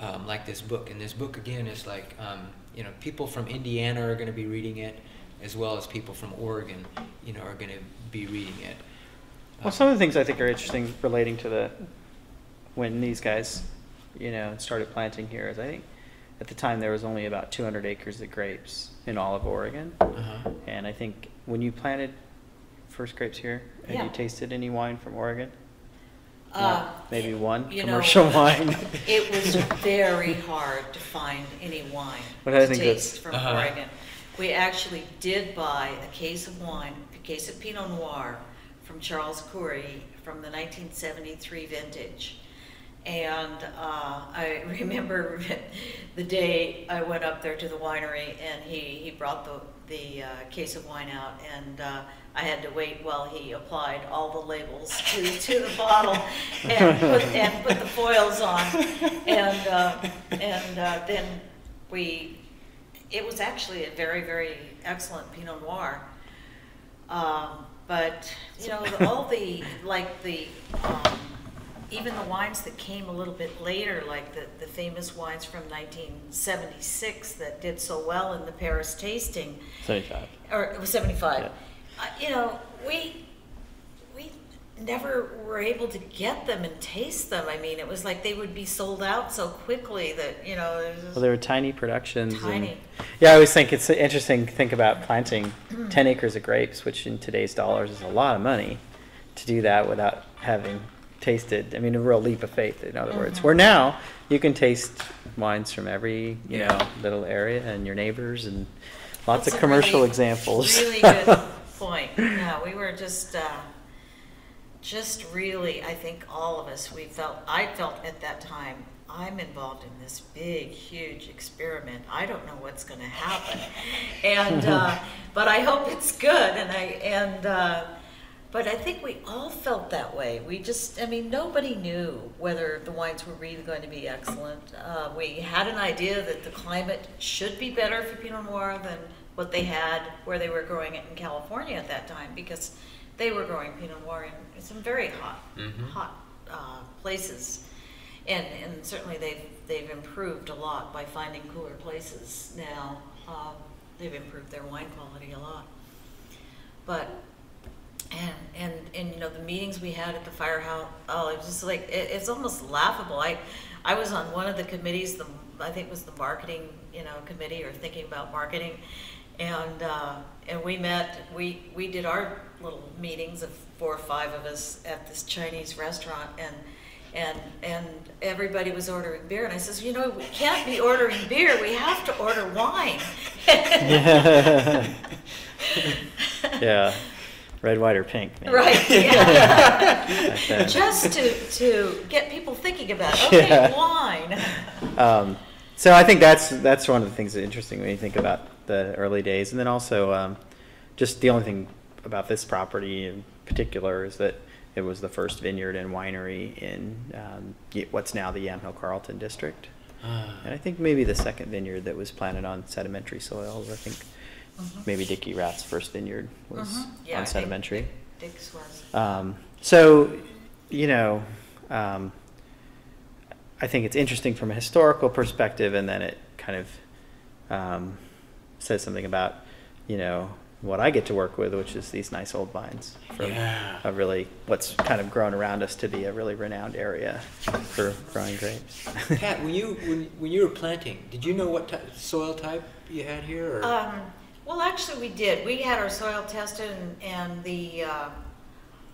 um, like this book? And this book again is like um, you know people from Indiana are going to be reading it, as well as people from Oregon, you know, are going to be reading it. Well, some of the things I think are interesting relating to the when these guys, you know, started planting here is I think at the time there was only about 200 acres of grapes in all of Oregon, Uh-huh. and I think when you planted first grapes here, have Yeah. you tasted any wine from Oregon? Uh, maybe one you know, commercial wine. It was very hard to find any wine But I to think taste that's- from Uh-huh. Oregon. We actually did buy a case of wine a case of Pinot Noir from Charles Coury from the 1973 vintage. And uh, I remember the day I went up there to the winery and he, he brought the, the uh, case of wine out and uh, I had to wait while he applied all the labels to, to the bottle and put, and put the foils on. And, uh, and uh, then we, it was actually a very, very excellent Pinot Noir. Um, but, you know, the- all the, like the, um, even the wines that came a little bit later, like the, the famous wines from 1976 that did so well in the Paris tasting, Seventy-five. or it was 75. Yeah. Uh, you know, we we never were able to get them and taste them. I mean, it was like they would be sold out so quickly that you know. Well, they were tiny productions. and- Tiny. yeah, I always think it's interesting to think about planting 10 acres of grapes, which in today's dollars is a lot of money, to do that without having tasted. I mean, a real leap of faith, in other words. Mhm. Where now you can taste wines from every you Yeah. know little area and your neighbors and lots That's of commercial really- examples. Really good point. Yeah, we were just, uh, just really, I think all of us, we felt, I felt at that time, I'm involved in this big, huge experiment. I don't know what's going to happen, and uh, but I hope it's good. And I and uh, but I think we all felt that way. We just, I mean, nobody knew whether the wines were really going to be excellent. Uh, we had an idea that the climate should be better for Pinot Noir than what they had where they were growing it in California at that time because they were growing Pinot Noir in some very hot, Mhm. hot uh, places. And, and certainly they've, they've improved a lot by finding cooler places now. Um, they've improved their wine quality a lot. But and and and you know the meetings we had at the firehouse oh it was just like it, it's almost laughable i i was on one of the committees the i think it was the marketing you know committee or thinking about marketing and uh, and we met we we did our little meetings of four or five of us at this chinese restaurant and and and everybody was ordering beer and i says you know we can't be ordering beer we have to order wine yeah, red, white, or pink. maybe. Right, yeah. Just to, to get people thinking about, okay, Yeah. wine. Um, so I think that's that's one of the things that's interesting when you think about the early days, and then also um, just the only thing about this property in particular is that it was the first vineyard and winery in um, what's now the Yamhill Carlton district, Ah. and I think maybe the second vineyard that was planted on sedimentary soils. I think Mhm. maybe Dick Erath's first vineyard was Mhm. Yeah, on sedimentary. Dick's was. Um, so, you know, um, I think it's interesting from a historical perspective, and then it kind of um, says something about, you know, what I get to work with, which is these nice old vines from Yeah. a really what's kind of grown around us to be a really renowned area for growing grapes. Pat, when you when, when you were planting, did you know what ty- soil type you had here? Or? Um, well, actually, we did. We had our soil tested, and, and the uh,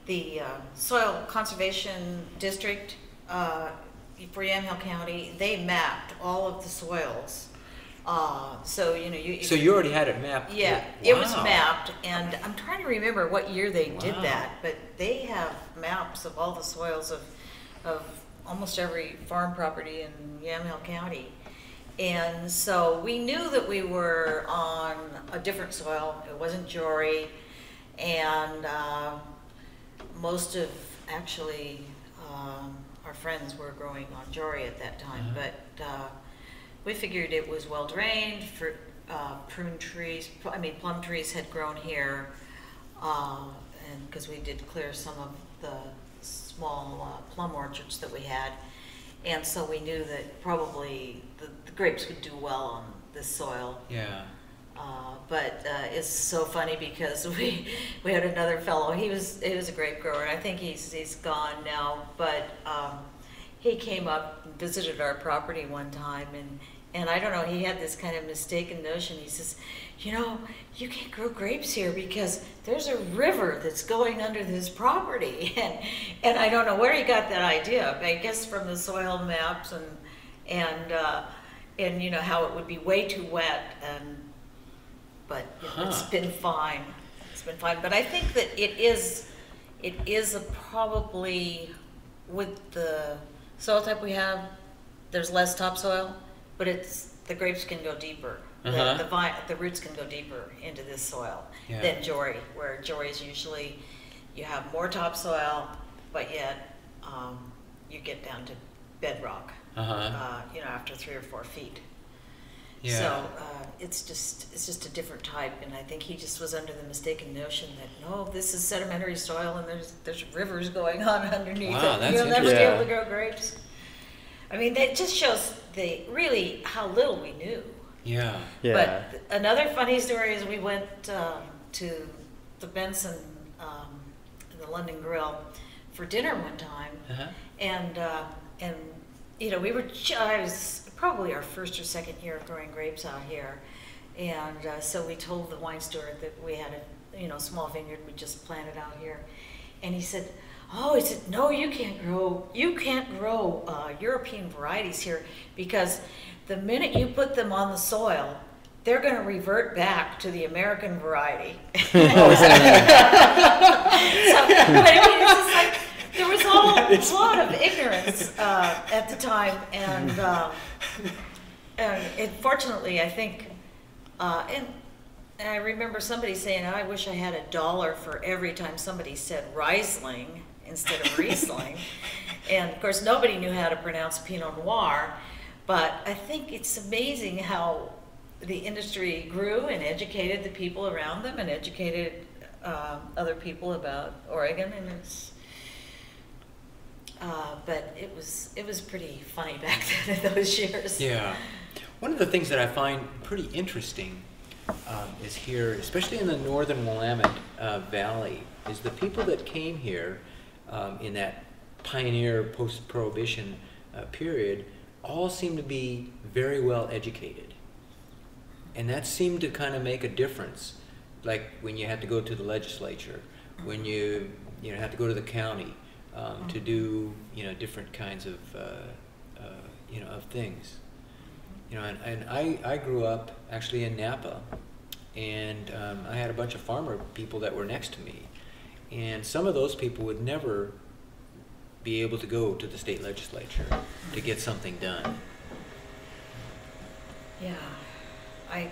the uh, soil conservation district uh, for Yamhill County they mapped all of the soils. Uh, so you know you. so you already had it mapped. Yeah, it was mapped, and I'm trying to remember what year they did that, but they have maps of all the soils of, of almost every farm property in Yamhill County. And so we knew that we were on a different soil, it wasn't Jory, and, uh, most of, actually, um, our friends were growing on Jory at that time, Uh-huh. but, uh, we figured it was well drained, fruit, uh, prune trees, I mean plum trees had grown here, uh, and, because we did clear some of the small uh, plum orchards that we had. And so we knew that probably the, the grapes would do well on this soil. Yeah. Uh, but uh, it's so funny because we we had another fellow. He was he was a grape grower. I think he's he's gone now, but um, he came up and visited our property one time, and and I don't know. He had this kind of mistaken notion. He says, you know, you can't grow grapes here because there's a river that's going under this property, and and I don't know where he got that idea. I guess from the soil maps and and uh, and you know how it would be way too wet and but know, it's Huh. been fine. it's been fine. But I think that it is, it is a probably with the soil type we have, there's less topsoil, but it's the grapes can go deeper. Uh-huh. The, the vine, the roots can go deeper into this soil Yeah. than Jory, where Jory is usually you have more topsoil, but yet um, you get down to bedrock. Uh-huh. Uh, you know, after three or four feet. Yeah. So uh, it's just it's just a different type, and I think he just was under the mistaken notion that no, this is sedimentary soil, and there's there's rivers going on underneath Wow, it. that's You'll never be able to grow grapes. I mean, that just shows the really how little we knew. Yeah. Yeah. But another funny story is we went um, to the Benson, um, the London Grill, for dinner one time, Uh-huh. and uh, and you know we were ju- I was probably our first or second year of growing grapes out here, and uh, so we told the wine steward that we had a you know small vineyard we just planted out here, and he said. Oh, he said, no, you can't grow. You can't grow uh, European varieties here because the minute you put them on the soil, they're going to revert back to the American variety. so, but I mean, it's just like there was a lot of ignorance uh, at the time, and and fortunately, I think, uh, and, and I remember somebody saying, "I wish I had a dollar for every time somebody said Riesling instead of Riesling," and of course, nobody knew how to pronounce Pinot Noir, but I think it's amazing how the industry grew and educated the people around them and educated um, other people about Oregon, and it's. Uh, but it was it was pretty funny back then in those years. Yeah. One of the things that I find pretty interesting um, is here, especially in the northern Willamette uh, Valley, is the people that came here um, in that pioneer post-prohibition uh, period all seem to be very well educated. And that seemed to kind of make a difference, like when you had to go to the legislature, when you you know had to go to the county um, to do you know different kinds of uh, uh, you know of things. You know, and, and I, I grew up actually in Napa, and um, I had a bunch of farmer people that were next to me, and some of those people would never be able to go to the state legislature to get something done. Yeah, I,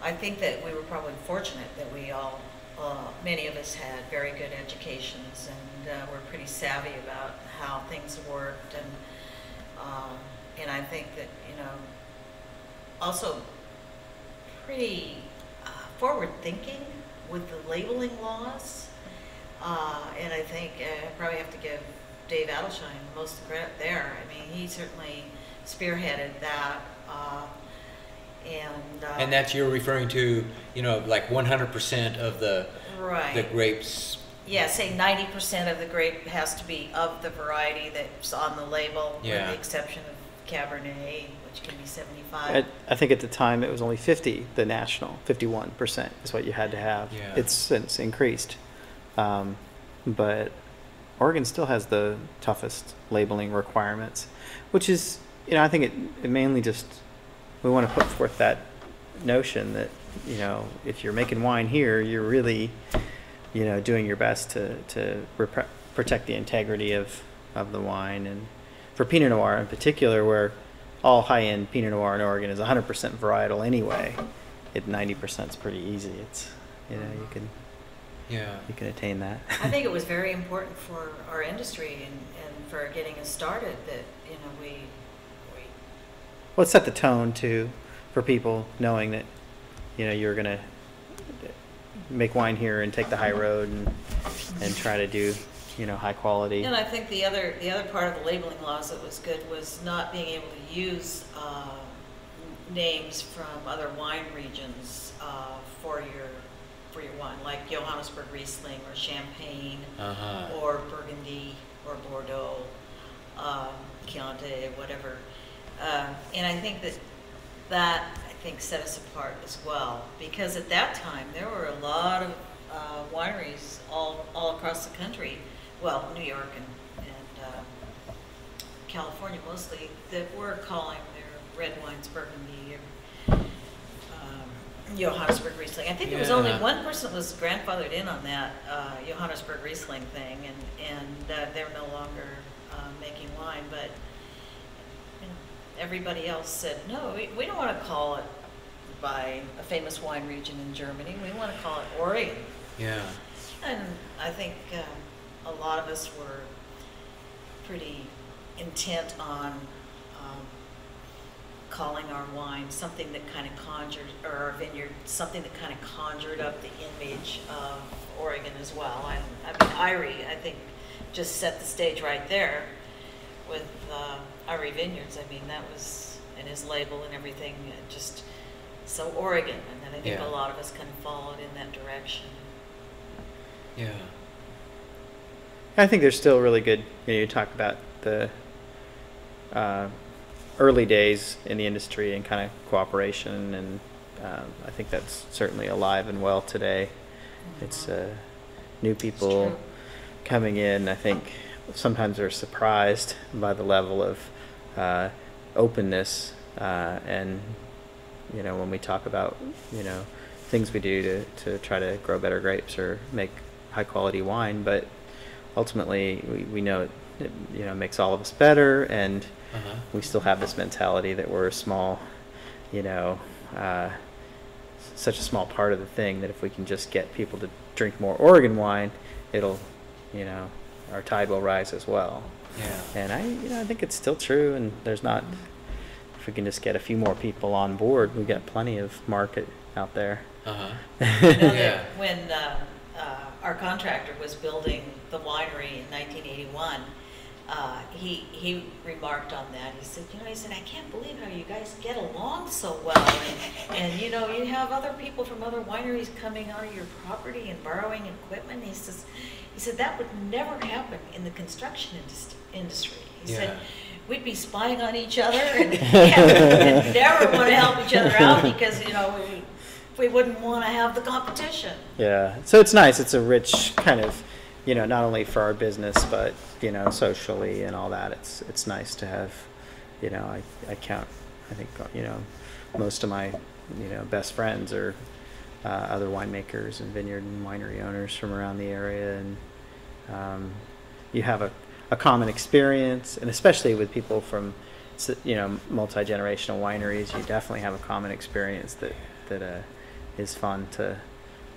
I think that we were probably fortunate that we all, uh, many of us had very good educations and uh, were pretty savvy about how things worked and, um, and I think that, you know, also pretty uh, forward thinking with the labeling laws. Uh, and I think uh, I probably have to give Dave Adelsheim most of the credit there. I mean, he certainly spearheaded that. Uh, and, uh, And that's you're referring to, you know, like 100% of the right. the grapes. Yeah, say 90% of the grape has to be of the variety that's on the label, with the exception of Cabernet, which can be 75. At, I think at the time it was only 50, the national, 51% is what you had to have. Yeah. It's since increased. Um, but Oregon still has the toughest labeling requirements, which is, you know, I think it, it mainly just, we want to put forth that notion that, you know, if you're making wine here, you're really, you know, doing your best to, to repre- protect the integrity of, of the wine. And for Pinot Noir in particular, where all high-end Pinot Noir in Oregon is 100% varietal anyway, at 90% is pretty easy. It's, you know, you can, Yeah. you can attain that. I think it was very important for our industry and, and for getting us started that, you know, we, we Well, it set the tone too for people knowing that you know you're gonna make wine here and take the high road and and try to do you know high quality. And I think the other, the other part of the labeling laws that was good was not being able to use uh, names from other wine regions uh, for your, for your wine, like Johannisberg Riesling or Champagne Uh-huh. or Burgundy or Bordeaux, um, Chianti, whatever. Uh, And I think that, that, I think, set us apart as well, because at that time, there were a lot of uh, wineries all, all across the country, well, New York and, and uh, California mostly, that were calling their red wines Burgundy or um, Johannisberg Riesling. I think there was only one person that was grandfathered in on that uh, Johannisberg Riesling thing, and and uh, they're no longer uh, making wine. But everybody else said no. We, we don't want to call it by a famous wine region in Germany. We want to call it Oregon. Yeah. And I think uh, a lot of us were pretty intent on um, calling our wine something that kind of conjured, or our vineyard, something that kind of conjured up the image of Oregon as well. And I mean, Eyrie, I think, just set the stage right there with uh, Eyrie Vineyards. I mean, that was, and his label and everything, uh, just so Oregon. And then I think Yeah. a lot of us kind of followed in that direction. Yeah. I think there's still really good. You know, you talk about the uh, early days in the industry and kind of cooperation, and um, I think that's certainly alive and well today. It's uh, new people coming in. I think sometimes they're surprised by the level of uh, openness, uh, and you know when we talk about you know things we do to to try to grow better grapes or make high quality wine, but ultimately we, we know it, it you know makes all of us better and Uh-huh. we still have this mentality that we're a small you know uh, such a small part of the thing that if we can just get people to drink more Oregon wine it'll you know our tide will rise as well Yeah. and I you know I think it's still true and there's not if we can just get a few more people on board we've got plenty of market out there Uh-huh. You know, that Yeah. When uh, uh, our contractor was building the winery in 1981, uh, he, he remarked on that. He said, you know, he said, I can't believe how you guys get along so well. And, and you know, you have other people from other wineries coming onto your property and borrowing equipment. He says, he said, that would never happen in the construction indus- industry. He said, we'd be spying on each other and, and never want to help each other out because, you know, we, we wouldn't want to have the competition. Yeah. So it's nice. It's a rich kind of, you know, not only for our business, but, you know, socially and all that. It's, it's nice to have, you know, I, I count, I think, you know, most of my, you know, best friends are uh, other winemakers and vineyard and winery owners from around the area. And um, you have a, a common experience, and especially with people from, you know, multi generational wineries, you definitely have a common experience that that uh, is fun to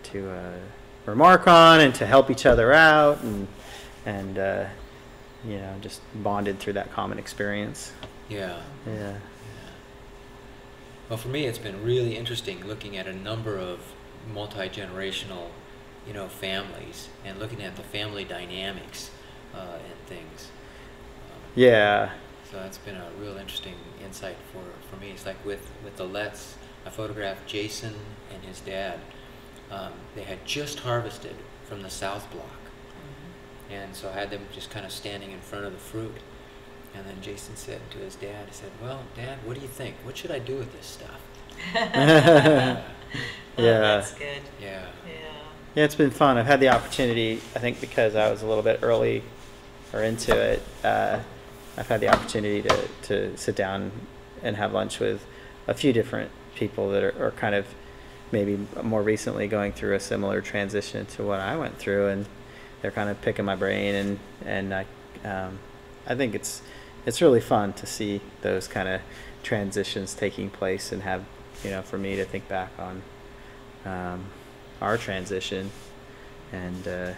to uh, remark on and to help each other out, and and uh, you know, just bonded through that common experience. Yeah. Yeah. Well, for me, it's been really interesting looking at a number of multi generational, you know, families and looking at the family dynamics uh, and things. Um, Yeah. So that's been a real interesting insight for, for me. It's like with, with the Letts, I photographed Jason and his dad. Um, they had just harvested from the South Block. And so I had them just kind of standing in front of the fruit. And then Jason said to his dad, he said, Well, Dad, what do you think? What should I do with this stuff? Yeah. Oh, that's good. Yeah. Yeah. Yeah, it's been fun. I've had the opportunity, I think because I was a little bit early or into it, uh, I've had the opportunity to, to sit down and have lunch with a few different people that are, are kind of maybe more recently going through a similar transition to what I went through, and they're kind of picking my brain, and and I, um, I think it's it's really fun to see those kind of transitions taking place, and have you know for me to think back on um, our transition, and uh,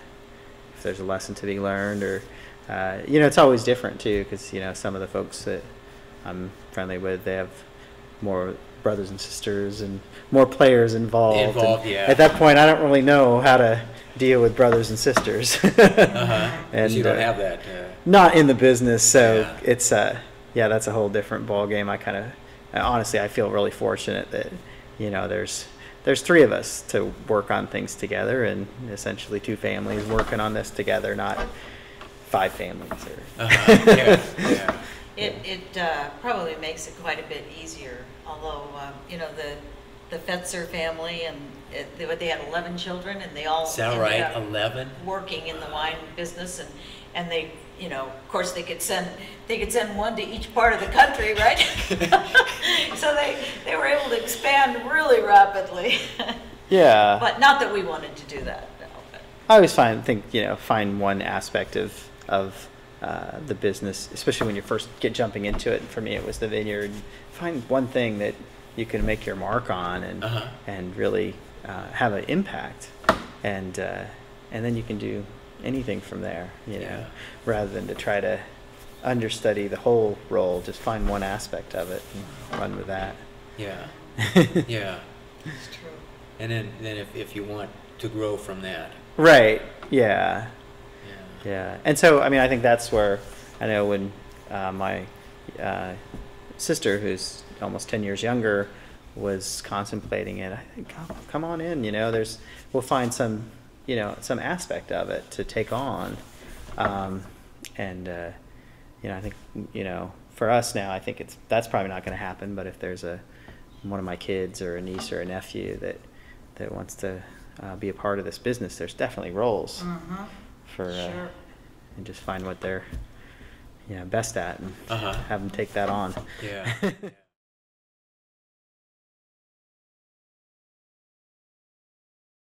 if there's a lesson to be learned, or uh, you know, it's always different too, because you know some of the folks that I'm friendly with, they have more brothers and sisters and more players involved. Involved, yeah. At that point, I don't really know how to deal with brothers and sisters. Uh-huh. And you don't uh, have that. Uh, not in the business, so Yeah. it's uh yeah, that's a whole different ball game. I kind of honestly, I feel really fortunate that you know there's there's three of us to work on things together, and essentially two families working on this together, not five families. Or uh-huh. yeah, yeah. It, it uh, probably makes it quite a bit easier, although, um, you know, the, the Fetzer family, and it, they, they had 11 children, and they all Is that right? Eleven? working in the wine business, and and they, you know, of course, they could send they could send one to each part of the country, right? so they they were able to expand really rapidly. Yeah. but not that we wanted to do that. No. I always find think you know find one aspect of of uh, the business, especially when you first get jumping into it. For me, it was the vineyard. Find one thing that you can make your mark on and Uh-huh. and really uh, have an impact, and uh, and then you can do anything from there. You know, Yeah. rather than to try to understudy the whole role, just find one aspect of it and run with that. Yeah, yeah. It's true. And then, then if, if you want to grow from that, Right. Yeah. Yeah. Yeah, and so I mean, I think that's where I know when uh, my uh, sister, who's almost ten years younger, was contemplating it. I think, come, come on in. You know, there's we'll find some, you know, some aspect of it to take on, um, and uh, you know, I think you know, for us now, I think it's that's probably not going to happen. But if there's a one of my kids or a niece or a nephew that that wants to uh, be a part of this business, there's definitely roles Mm-hmm. For uh, and just find what they're yeah best at and Uh-huh. have them take that on. Yeah. yeah.